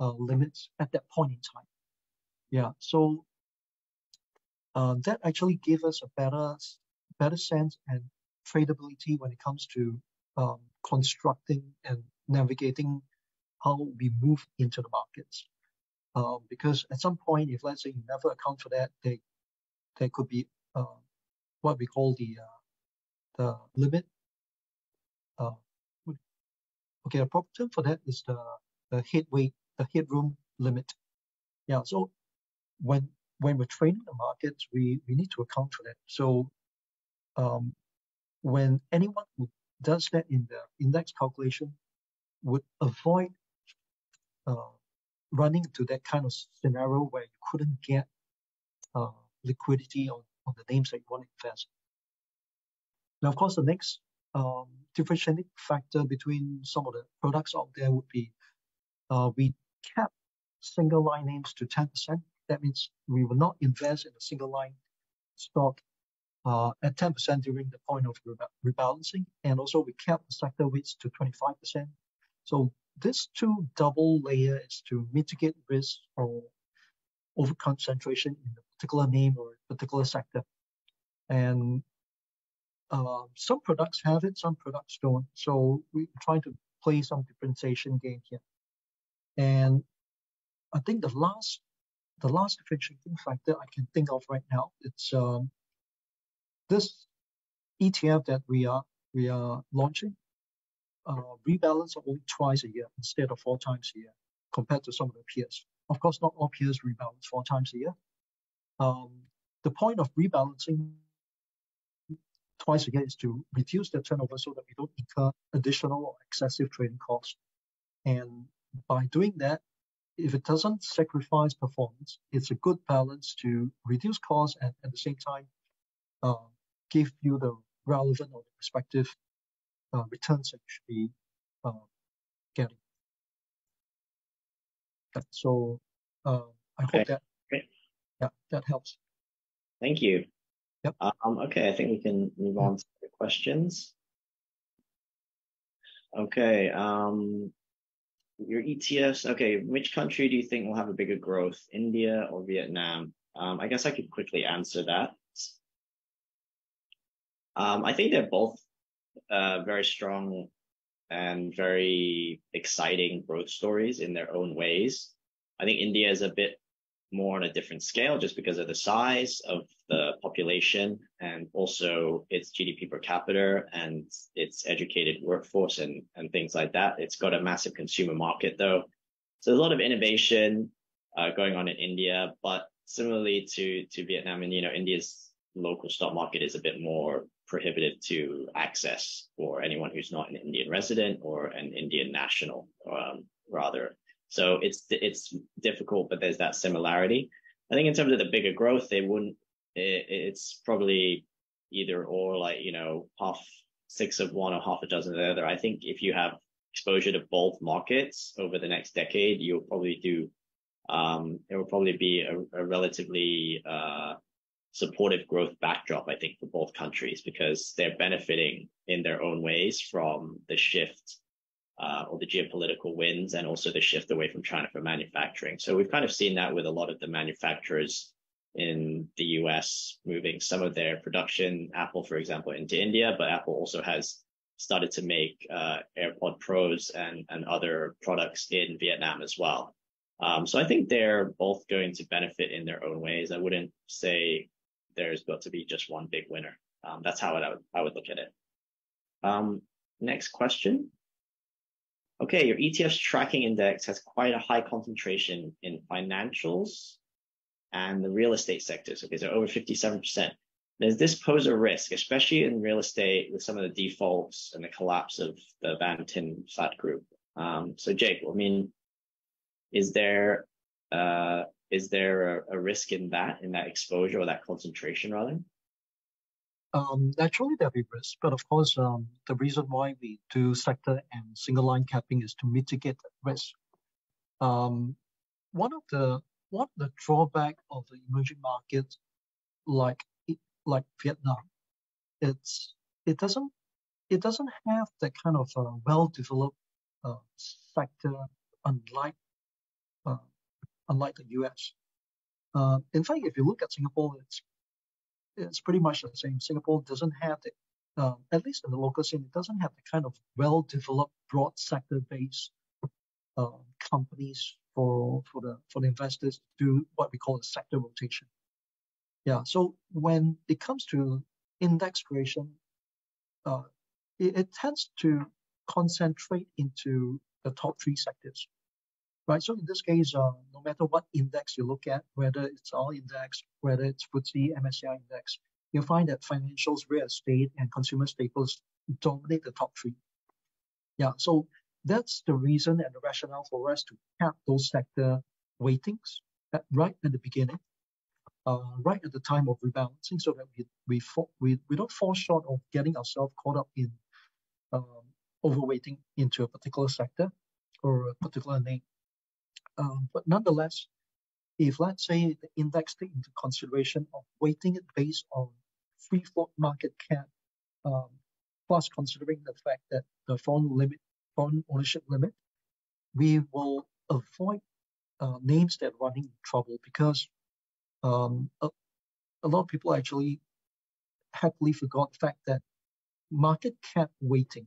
uh, limits at that point in time. Yeah, so uh, that actually gave us a better, better sense and tradability when it comes to um, constructing and navigating how we move into the markets. Um, because at some point, if let's say you never account for that, they, there could be uh, what we call the uh, the limit. Uh, okay, a proper term for that is the the head weight the headroom limit. Yeah, so when when we're trading the markets, we, we need to account for that. So um, when anyone who does that in the index calculation would avoid uh, running into that kind of scenario where you couldn't get uh, liquidity on, on the names that you want to invest. Now, of course, the next um, differentiating factor between some of the products out there would be uh, we cap single line names to 10%. That means we will not invest in a single line stock uh, at 10% during the point of rebalancing. And also we cap the sector weights to 25%. So this two double layer is to mitigate risk or over concentration in a particular name or a particular sector. And uh, some products have it, some products don't. So we're trying to play some differentiation game here. And I think the last the last differentiating factor I can think of right now it's um, this ETF that we are we are launching uh, rebalance only twice a year instead of four times a year, compared to some of the peers. Of course, not all peers rebalance four times a year. Um, the point of rebalancing twice a year is to reduce the turnover so that we don't incur additional or excessive trading costs. And by doing that, if it doesn't sacrifice performance, it's a good balance to reduce costs and at the same time uh, give you the relevant or the respective returns that you should be uh, getting. So uh, I okay. hope that Great. yeah that helps. Thank you. Yep. Um, okay, I think we can move on to the questions. Okay. Um, your ETFs. Okay, which country do you think will have a bigger growth, India or Vietnam? Um, I guess I could quickly answer that. Um, I think they're both uh, very strong and very exciting growth stories in their own ways. I think India is a bit more on a different scale just because of the size of the population and also its GDP per capita and its educated workforce and, and things like that. It's got a massive consumer market though. So there's a lot of innovation uh, going on in India, but similarly to, to Vietnam and, you know, India's local stock market is a bit more prohibitive to access for anyone who's not an Indian resident or an Indian national, um, rather. So it's it's difficult, but there's that similarity. I think in terms of the bigger growth, they wouldn't. It, it's probably either or, like you know, half six of one or half a dozen of the other. I think if you have exposure to both markets over the next decade, you'll probably do. Um, it will probably be a, a relatively uh, supportive growth backdrop, I think, for both countries because they're benefiting in their own ways from the shift uh, or the geopolitical winds and also the shift away from China for manufacturing. So we've kind of seen that with a lot of the manufacturers in the US moving some of their production, Apple, for example, into India, but Apple also has started to make uh, AirPod Pros and, and other products in Vietnam as well. Um, so I think they're both going to benefit in their own ways. I wouldn't say there's got to be just one big winner. Um, that's how I would, I would look at it. Um, next question. Okay, your ETF's tracking index has quite a high concentration in financials and the real estate sectors. Okay, so over 57%. Does this pose a risk, especially in real estate with some of the defaults and the collapse of the Van Thinh Phat group? Um, so Jake, I mean, is there uh, is there a, a risk in that, in that exposure or that concentration rather? Um, naturally, there'll be risk, but of course, um, the reason why we do sector and single line capping is to mitigate that risk. Um, one of the one of the drawback of the emerging markets, like like Vietnam, it's it doesn't it doesn't have that kind of uh, well developed uh, sector, unlike unlike the US. Uh, in fact, if you look at Singapore, it's it's pretty much the same. Singapore doesn't have the, uh, at least in the local scene, it doesn't have the kind of well-developed, broad sector-based uh, companies for for the for the investors to do what we call a sector rotation. Yeah. So when it comes to index creation, uh, it, it tends to concentrate into the top three sectors right? So in this case, uh, no matter what index you look at, whether it's all index, whether it's FTSE, MSCI index, you'll find that financials, real estate, and consumer staples dominate the top three. Yeah, so that's the reason and the rationale for us to cap those sector weightings at, right at the beginning, uh, right at the time of rebalancing, so that we we we, we don't fall short of getting ourselves caught up in um, overweighting into a particular sector or a particular name. Um, but nonetheless, if let's say the index take into consideration of weighting it based on free float market cap, um, plus considering the fact that the foreign limit, foreign ownership limit, we will avoid uh, names that are running trouble because um, a, a, lot of people actually happily forgot the fact that market cap weighting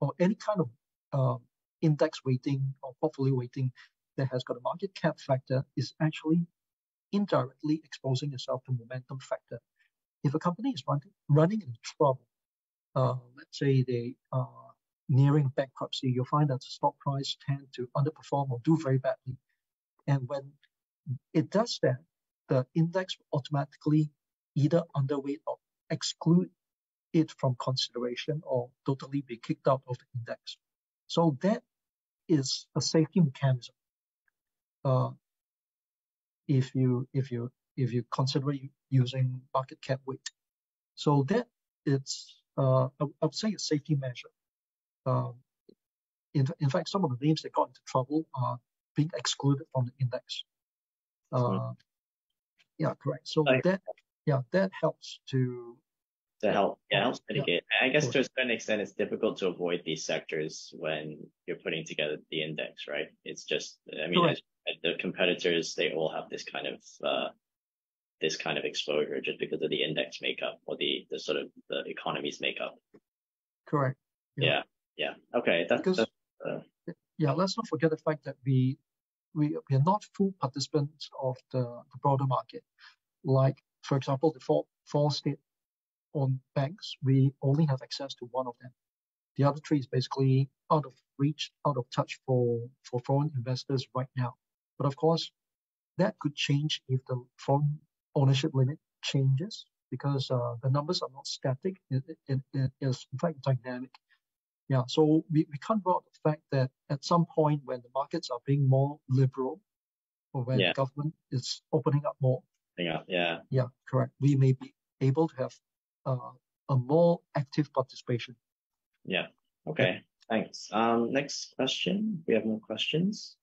or any kind of uh, index weighting or portfolio weighting that has got a market cap factor is actually indirectly exposing yourself to momentum factor. if a company is running running into trouble, uh, let's say they are nearing bankruptcy, you'll find that the stock price tend to underperform or do very badly. And when it does that, the index automatically either underweight or exclude it from consideration or totally be kicked out of the index. So that is a safety mechanism. Uh, if you if you if you consider using market cap weight, so that it's uh, I, would say a safety measure. Um, in, in fact, some of the names that got into trouble are being excluded from the index. Uh. Yeah, correct. So that yeah that helps to to help yeah helps mitigate. Yeah. I guess to a certain extent, it's difficult to avoid these sectors when you're putting together the index, right? It's just I mean the competitors they all have this kind of uh, this kind of exposure just because of the index makeup or the the sort of the economy's makeup. Correct. Yeah. Yeah. yeah. Okay. That, because, that's, uh, yeah. Let's not forget the fact that we we we are not full participants of the, the broader market. Like for example, the four four state owned banks, we only have access to one of them. The other three is basically out of reach, out of touch for, for foreign investors right now. But of course, that could change if the foreign ownership limit changes because uh, the numbers are not static. It, it, it is in fact dynamic. Yeah, so we, we can't rule out the fact that at some point when the markets are being more liberal or when yeah. the government is opening up more. Yeah, yeah. Yeah, correct. We may be able to have uh, a more active participation. Yeah. Okay. Thanks. Um, next question. We have more questions.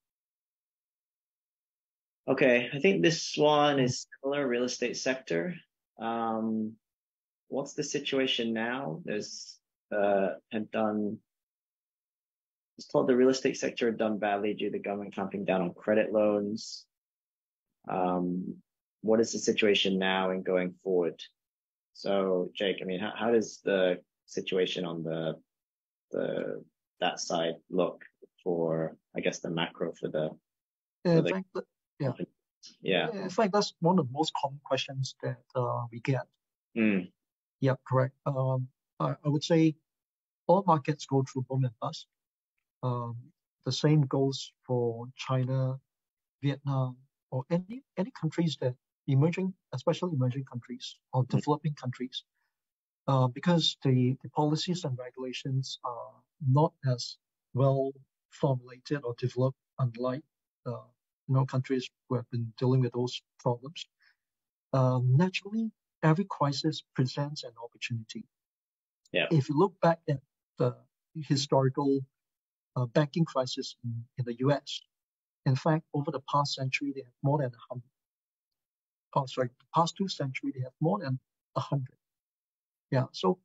Okay, I think this one is similar real estate sector. Um, what's the situation now? There's uh, had done. It's told the real estate sector had done badly due to the government clamping down on credit loans. Um, what is the situation now and going forward? So, Jake, I mean, how, how does the situation on the the that side look for, I guess, the macro for the, for the yeah. Yeah. In fact, that's one of the most common questions that uh, we get. Mm. Yeah, correct. Um, I, I, would say all markets go through boom and bust. Um, the same goes for China, Vietnam, or any any countries that emerging, especially emerging countries or hmm. developing mm. countries, uh, because the, the policies and regulations are not as well formulated or developed, unlike uh, you know, countries who have been dealing with those problems. Um, naturally, every crisis presents an opportunity. Yeah. If you look back at the historical uh, banking crisis in, in the U.S., in fact, over the past century, they have more than a hundred. Oh, sorry, the past two centuries, they have more than a hundred. Yeah. So,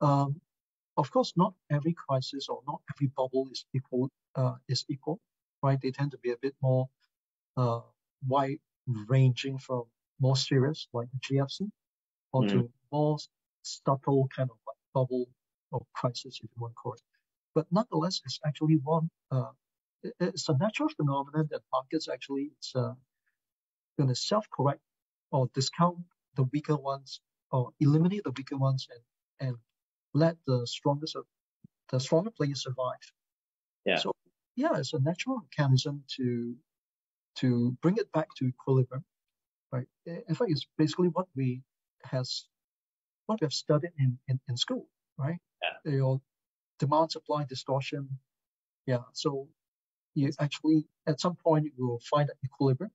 um, of course, not every crisis or not every bubble is equal. Uh, is equal, right? They tend to be a bit more uh, wide ranging from more serious like the GFC or mm. to more subtle kind of like bubble or crisis, if you want to call it. But nonetheless, it's actually one, uh, it's a natural phenomenon that markets actually it's uh, going to self-correct or discount the weaker ones or eliminate the weaker ones and, and let the strongest of the stronger players survive. Yeah. So yeah, it's a natural mechanism to to bring it back to equilibrium, right? In fact, it's basically what we has what we have studied in, in, in school, right? Yeah. Your demand supply distortion. Yeah. So you actually at some point you will find that equilibrium.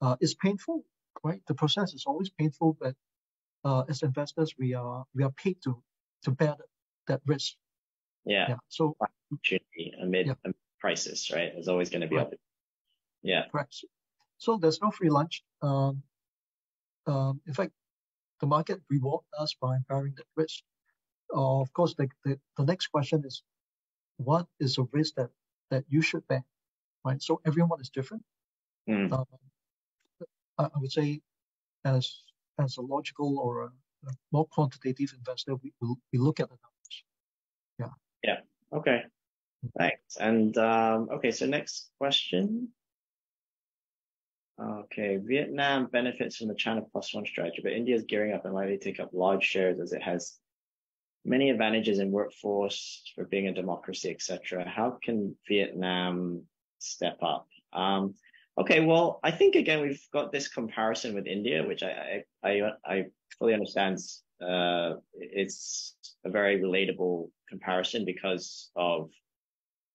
Uh, it's painful, right? The process is always painful, but uh, as investors, we are we are paid to to bear that, that risk. Yeah. yeah. So opportunity amid yeah. a crisis, right? There's always going to be right. Yeah. Correct. So there's no free lunch. Um, um, in fact, the market reward us by bearing that risk. Uh, of course, the, the, the next question is, what is the risk that, that you should bear, right? So everyone is different. Mm. Um, I, I, would say, as as a logical or a, a more quantitative investor, we, we, we look at the numbers. Yeah. Yeah. Okay. Mm. Thanks. And um, okay, so next question. Okay, Vietnam benefits from the China plus one strategy, but India is gearing up and likely to take up large shares as it has many advantages in workforce for being a democracy, etc. How can Vietnam step up? Um, okay, well, I think again we've got this comparison with India, which I I I, I fully understand. Uh, it's a very relatable comparison because of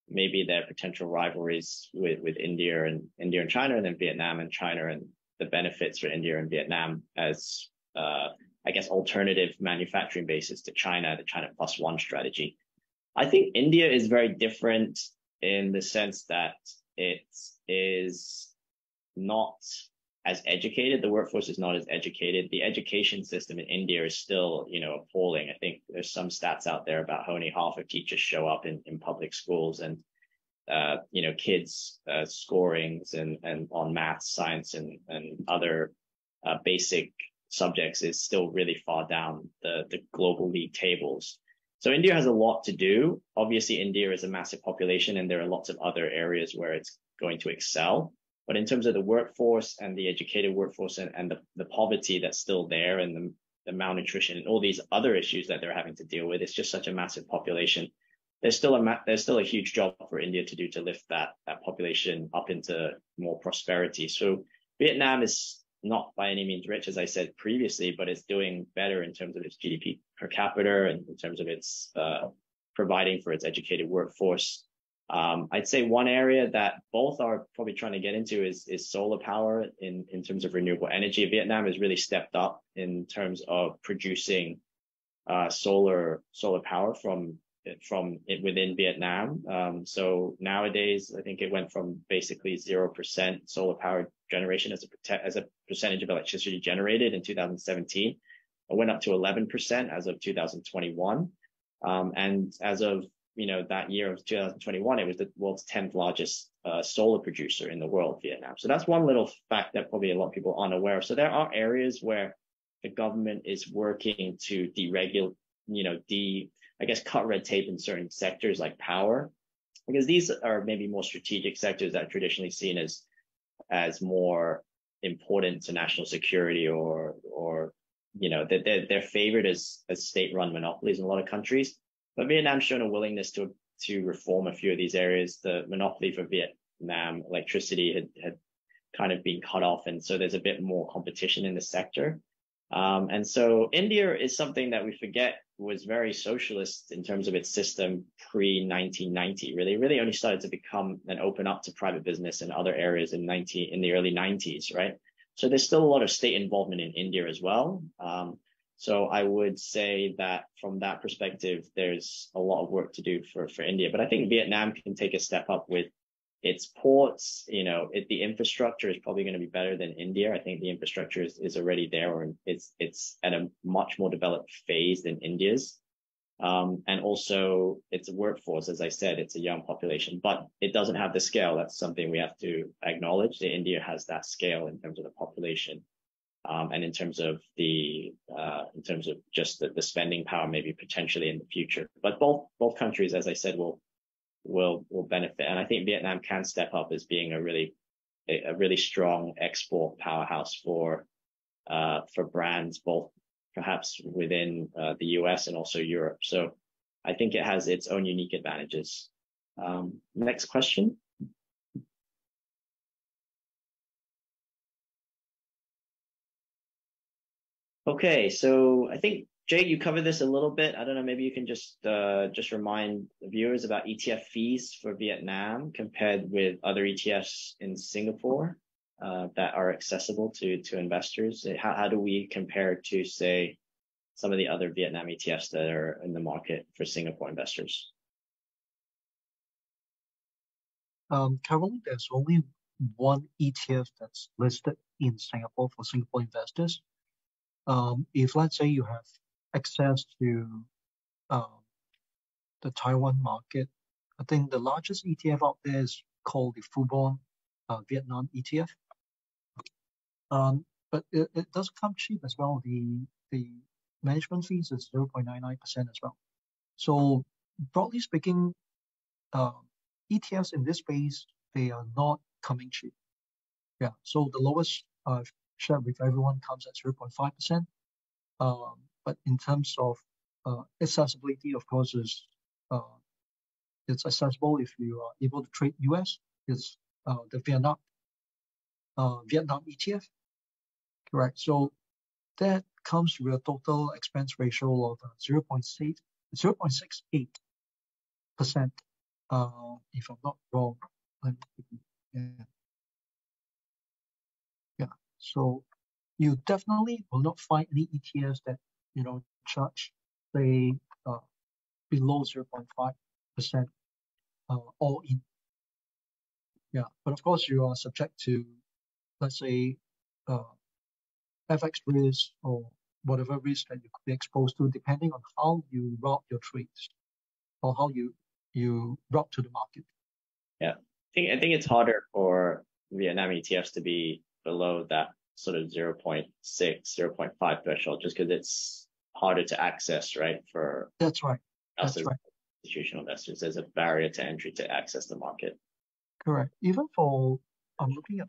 maybe their potential rivalries with, with India and India and China, and then Vietnam and China, and the benefits for India and Vietnam as uh, I guess, alternative manufacturing bases to China, the China plus one strategy. I think India is very different in the sense that it is not as educated. The workforce is not as educated. The education system in India is still, you know, appalling. I think there's some stats out there about how only half of teachers show up in, in public schools and, uh, you know, kids, uh, scorings and, and on math, science and, and other, uh, basic subjects is still really far down the, the global league tables. So India has a lot to do. Obviously, India is a massive population and there are lots of other areas where it's going to excel. But in terms of the workforce and the educated workforce and, and the, the poverty that's still there and the, the malnutrition and all these other issues that they're having to deal with, it's just such a massive population. There's still a there's still a huge job for India to do to lift that that population up into more prosperity. So Vietnam is not by any means rich, as I said previously, but it's doing better in terms of its GDP per capita and in terms of its uh, providing for its educated workforce. Um, I'd say one area that both are probably trying to get into is, is solar power in, in terms of renewable energy. Vietnam has really stepped up in terms of producing uh, solar solar power from from it within Vietnam. Um, so nowadays, I think it went from basically 0% solar power generation as a, as a percentage of electricity generated in 2017. It went up to 11% as of 2021. Um, and as of, you know, that year of 2021, it was the world's 10th largest uh, solar producer in the world, Vietnam. So that's one little fact that probably a lot of people aren't aware of. So there are areas where the government is working to deregulate, you know, de I guess, cut red tape in certain sectors like power, because these are maybe more strategic sectors that are traditionally seen as as more important to national security or or you know that they're, they're favored as as state-run monopolies in a lot of countries. But Vietnam's shown a willingness to to reform a few of these areas. The monopoly for Vietnam electricity had had kind of been cut off, and so there's a bit more competition in the sector. Um, and so India is something that we forget was very socialist in terms of its system pre 1990. Really, really only started to become and open up to private business in other areas in 90 in the early 90s, right? So there's still a lot of state involvement in India as well. Um, so I would say that from that perspective, there's a lot of work to do for for India. But I think Vietnam can take a step up with its ports, you know, it, the infrastructure is probably going to be better than India. I think the infrastructure is, is already there or it's, it's at a much more developed phase than India's. Um, and also its a workforce, as I said, it's a young population, but it doesn't have the scale. That's something we have to acknowledge that India has that scale in terms of the population. Um, and in terms of the, uh, in terms of just the, spending power, maybe potentially in the future, but both, both countries, as I said, will will will benefit. And I think Vietnam can step up as being a really a, a really strong export powerhouse for uh, for brands, both perhaps within uh, the US and also Europe. So I think it has its own unique advantages. Um, next question. Okay, so I think Jade, you covered this a little bit. I don't know, maybe you can just uh, just remind the viewers about ETF fees for Vietnam compared with other ETFs in Singapore uh, that are accessible to to investors. How how do we compare to say some of the other Vietnam ETFs that are in the market for Singapore investors? Um, currently, there's only one ETF that's listed in Singapore for Singapore investors. Um, if let's say you have access to um, the Taiwan market. I think the largest ETF out there is called the Fubon uh, Vietnam ETF. Um, but it, it does come cheap as well. The the management fees is 0.99% as well. So broadly speaking, uh, ETFs in this space, they are not coming cheap. Yeah, so the lowest I've shared with everyone comes at 0.5%. Um, but in terms of uh, accessibility, of course, is uh, it's accessible if you are able to trade US. It's uh, the Vietnam uh, Vietnam ETF, correct? So that comes with a total expense ratio of uh, 0.6 0.68 percent, uh, if I'm not wrong. Yeah. So you definitely will not find any ETFs that you know charge say uh, below 0.5 percent uh, all in. Yeah, but of course you are subject to, let's say, uh, FX risk or whatever risk that you could be exposed to, depending on how you route your trades or how you you route to the market. Yeah, I think I think it's harder for Vietnam ETFs to be below that sort of 0.6, 0.5 threshold, just because it's harder to access, right? For that's right. That's right. Institutional investors, there's a barrier to entry to access the market. Correct. Even for I'm looking at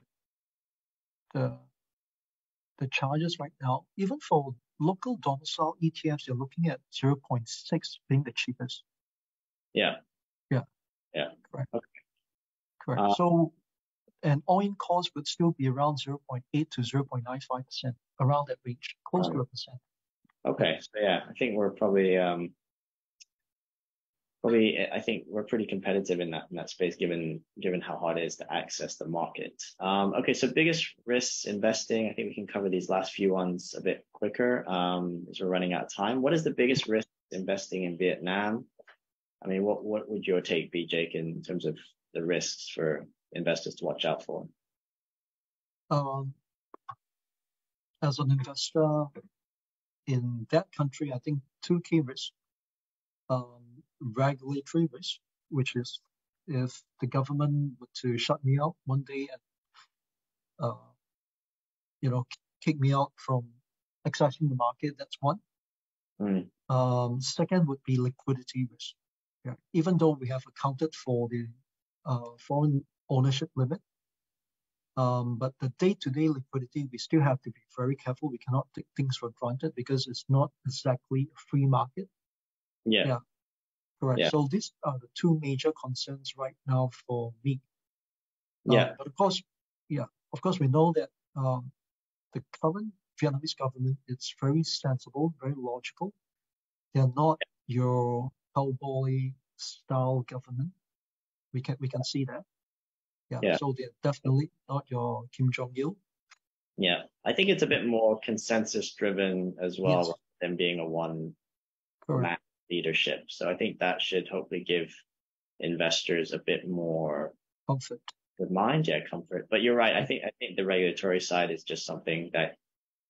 the the charges right now, even for local domicile ETFs, you're looking at 0.6 being the cheapest. Yeah. Yeah. Yeah. Correct. Okay. Correct. Uh, so, and all-in cost would still be around 0.8 to 0.95 percent, around that range, close to a percent. Okay. So yeah, I think we're probably um probably I think we're pretty competitive in that in that space given given how hard it is to access the market. Um, okay, so biggest risks investing. I think we can cover these last few ones a bit quicker um, as we're running out of time. What is the biggest risk investing in Vietnam? I mean, what what would your take be, Jake, in terms of the risks for investors to watch out for? Um, as an investor in that country, I think two key risks. Um, regulatory risk, which is if the government were to shut me out one day and uh, you know kick me out from accessing the market, that's one. Mm. Um, second would be liquidity risk. Yeah. Even though we have accounted for the uh, foreign ownership limit, um, but the day-to-day liquidity, we still have to be very careful. We cannot take things for granted because it's not exactly a free market. Yeah. yeah. Correct. Yeah. So these are the two major concerns right now for me. Uh, yeah. but of course, yeah, of course, we know that um, the current Vietnamese government is very sensible, very logical. They're not your cowboy style government. We can we can see that. Yeah. yeah. So definitely not your Kim Jong Il. Yeah, I think it's a bit more consensus driven as well yes. than being a one man leadership. So I think that should hopefully give investors a bit more comfort. Good mind, yeah, comfort. But you're right. I think I think the regulatory side is just something that,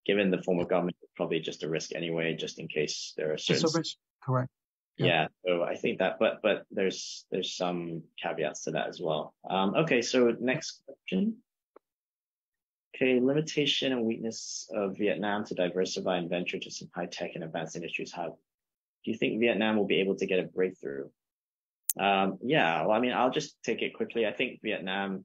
given the form of government, is probably just a risk anyway, just in case there are certain. It's a risk, correct. Yeah. So I think that, but but there's there's some caveats to that as well. Um, okay. So next question. Okay, limitation and weakness of Vietnam to diversify and venture to some high tech and advanced industries. How do you think Vietnam will be able to get a breakthrough? Um, yeah, well, I mean, I'll just take it quickly. I think Vietnam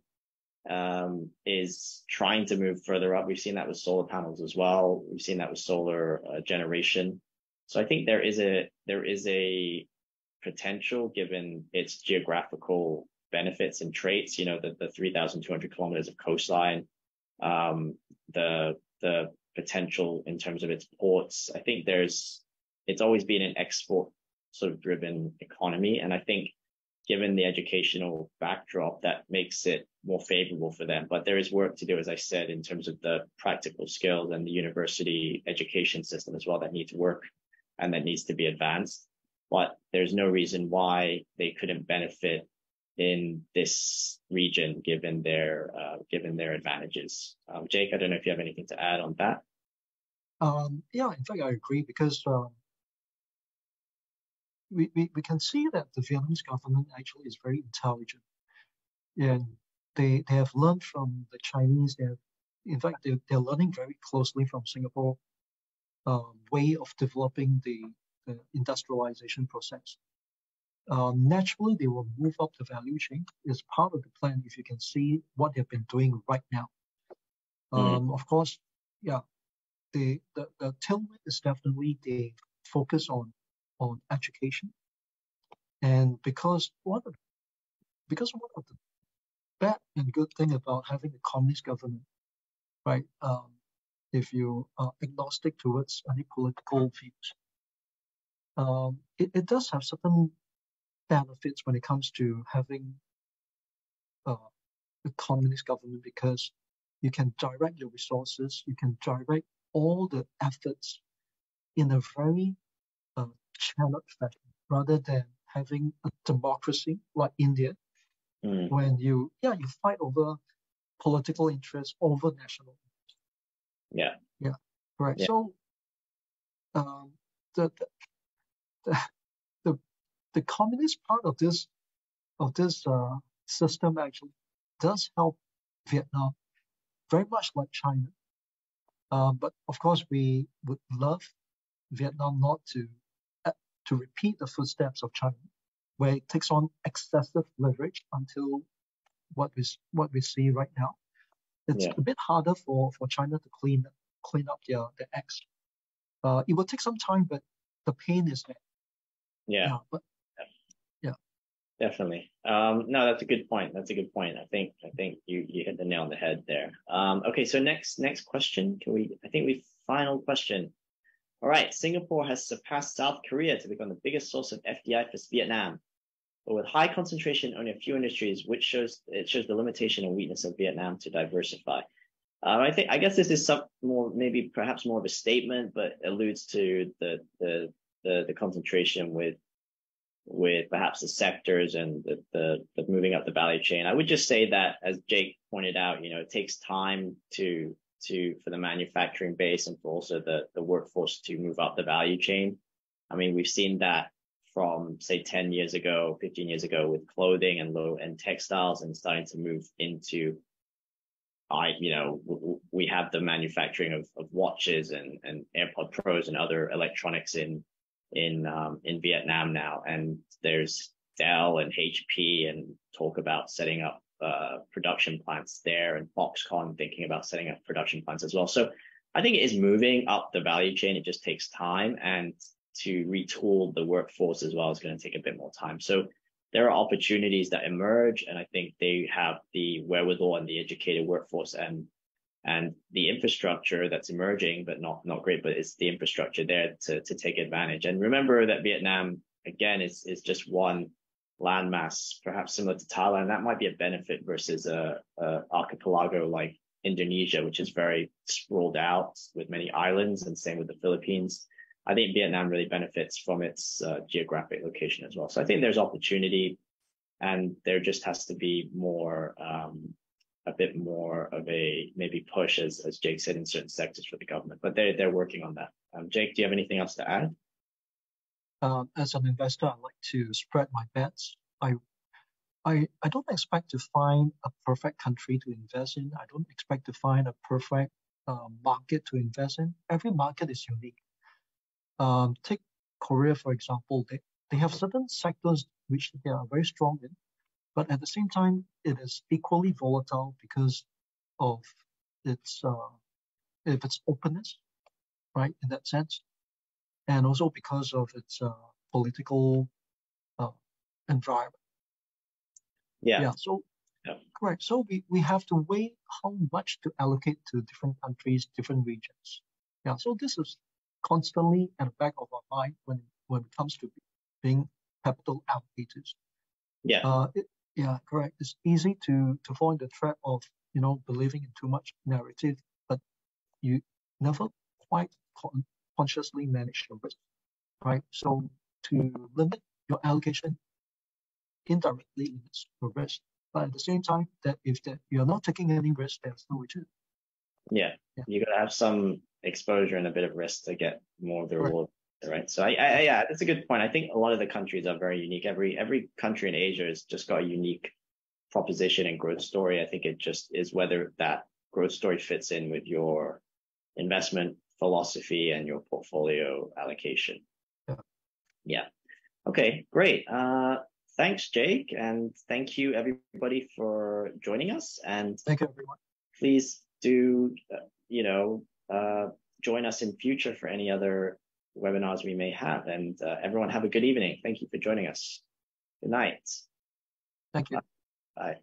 um, is trying to move further up. We've seen that with solar panels as well. We've seen that with solar uh, generation. So I think there is a there is a potential given its geographical benefits and traits. You know, the the 3,200 kilometers of coastline, um, the the potential in terms of its ports. I think there's it's always been an export sort of driven economy. And I think given the educational backdrop, that makes it more favorable for them. But there is work to do, as I said, in terms of the practical skills and the university education system as well that need to work and that needs to be advanced. But there's no reason why they couldn't benefit in this region given their uh, given their advantages. Um, Jake, I don't know if you have anything to add on that. Um, yeah, in fact, I agree because um, we, we, we can see that the Vietnamese government actually is very intelligent. And they, they have learned from the Chinese. They have, in fact, they, they're learning very closely from Singapore way of developing the, the industrialization process. Uh, naturally, they will move up the value chain. It's part of the plan if you can see what they've been doing right now. Mm. Um, of course, yeah, the, the, the tailwind is definitely the focus on, on education. And because one of, because one of the bad and good thing about having a communist government, right? Um, if you are agnostic towards any political views, um, it, it does have certain benefits when it comes to having uh, a communist government because you can direct your resources, you can direct all the efforts in a very uh, channeled fashion rather than having a democracy like India, mm. when you yeah you fight over political interests over national. Yeah. Yeah. Right. Yeah. So um, the, the the the communist part of this of this uh, system actually does help Vietnam very much like China. Um, but of course, we would love Vietnam not to uh, to repeat the footsteps of China, where it takes on excessive leverage until what we what we see right now. It's yeah. a bit harder for, for China to clean clean up their their acts. Uh, it will take some time, but the pain is there. Yeah. yeah but Definitely. Um, no, that's a good point. That's a good point. I think I think you you hit the nail on the head there. Um, okay, so next next question. Can we? I think we final question. All right, Singapore has surpassed South Korea to become the biggest source of FDI for Vietnam, but with high concentration on a few industries, which shows it shows the limitation and weakness of Vietnam to diversify. Um, I think I guess this is some more maybe perhaps more of a statement, but alludes to the the the, the concentration with with perhaps the sectors and the, the, the, moving up the value chain. I would just say that, as Jake pointed out, you know, it takes time to to for the manufacturing base and for also the the workforce to move up the value chain. I mean, we've seen that from say 10 years ago, 15 years ago with clothing and low end textiles and starting to move into I, you know, we have the manufacturing of, of watches and, and AirPod Pros and other electronics in in um, in Vietnam now, and there's Dell and HP and talk about setting up uh, production plants there, and Foxconn thinking about setting up production plants as well. So I think it is moving up the value chain. It just takes time, and to retool the workforce as well is going to take a bit more time. So there are opportunities that emerge, and I think they have the wherewithal and the educated workforce and and the infrastructure that's emerging, but not not great, but it's the infrastructure there to to take advantage. And remember that Vietnam again is is just one landmass, perhaps similar to Thailand. That might be a benefit versus a, a archipelago like Indonesia, which is very sprawled out with many islands, and same with the Philippines. I think Vietnam really benefits from its uh, geographic location as well. So I think there's opportunity, and there just has to be more um, a bit more of a maybe push, as, as Jake said, in certain sectors for the government. But they're, they're working on that. Um, Jake, do you have anything else to add? Um, as an investor, I like to spread my bets. I, I, I don't expect to find a perfect country to invest in. I don't expect to find a perfect uh, market to invest in. Every market is unique. Um, take Korea, for example. They, they have certain sectors which they are very strong in, but at the same time, it is equally volatile because of its uh, if its openness, right, in that sense, and also because of its uh, political uh, environment. Yeah. Yeah. So yeah. correct. So we, we have to weigh how much to allocate to different countries, different regions. Yeah. So this is constantly at the back of our mind when when it comes to being capital allocators. Yeah. Uh, it, yeah, correct. It's easy to to fall in the trap of you know believing in too much narrative, but you never quite con- consciously manage your risk, right? So to limit your allocation indirectly limits your risk, but at the same time, that if that you're not taking any risk, there's no return. Yeah, yeah. you gotta have some exposure and a bit of risk to get more of the reward right? So I, I, yeah, that's a good point. I think a lot of the countries are very unique. Every every country in Asia has just got a unique proposition and growth story. I think it just is whether that growth story fits in with your investment philosophy and your portfolio allocation. Yeah. Yeah. Okay, great. Uh, thanks, Jake, and thank you everybody for joining us. And thank you everyone. Please do, you know, uh, join us in future for any other webinars we may have. And uh, everyone have a good evening. Thank you for joining us. Good night. Thank you. Bye.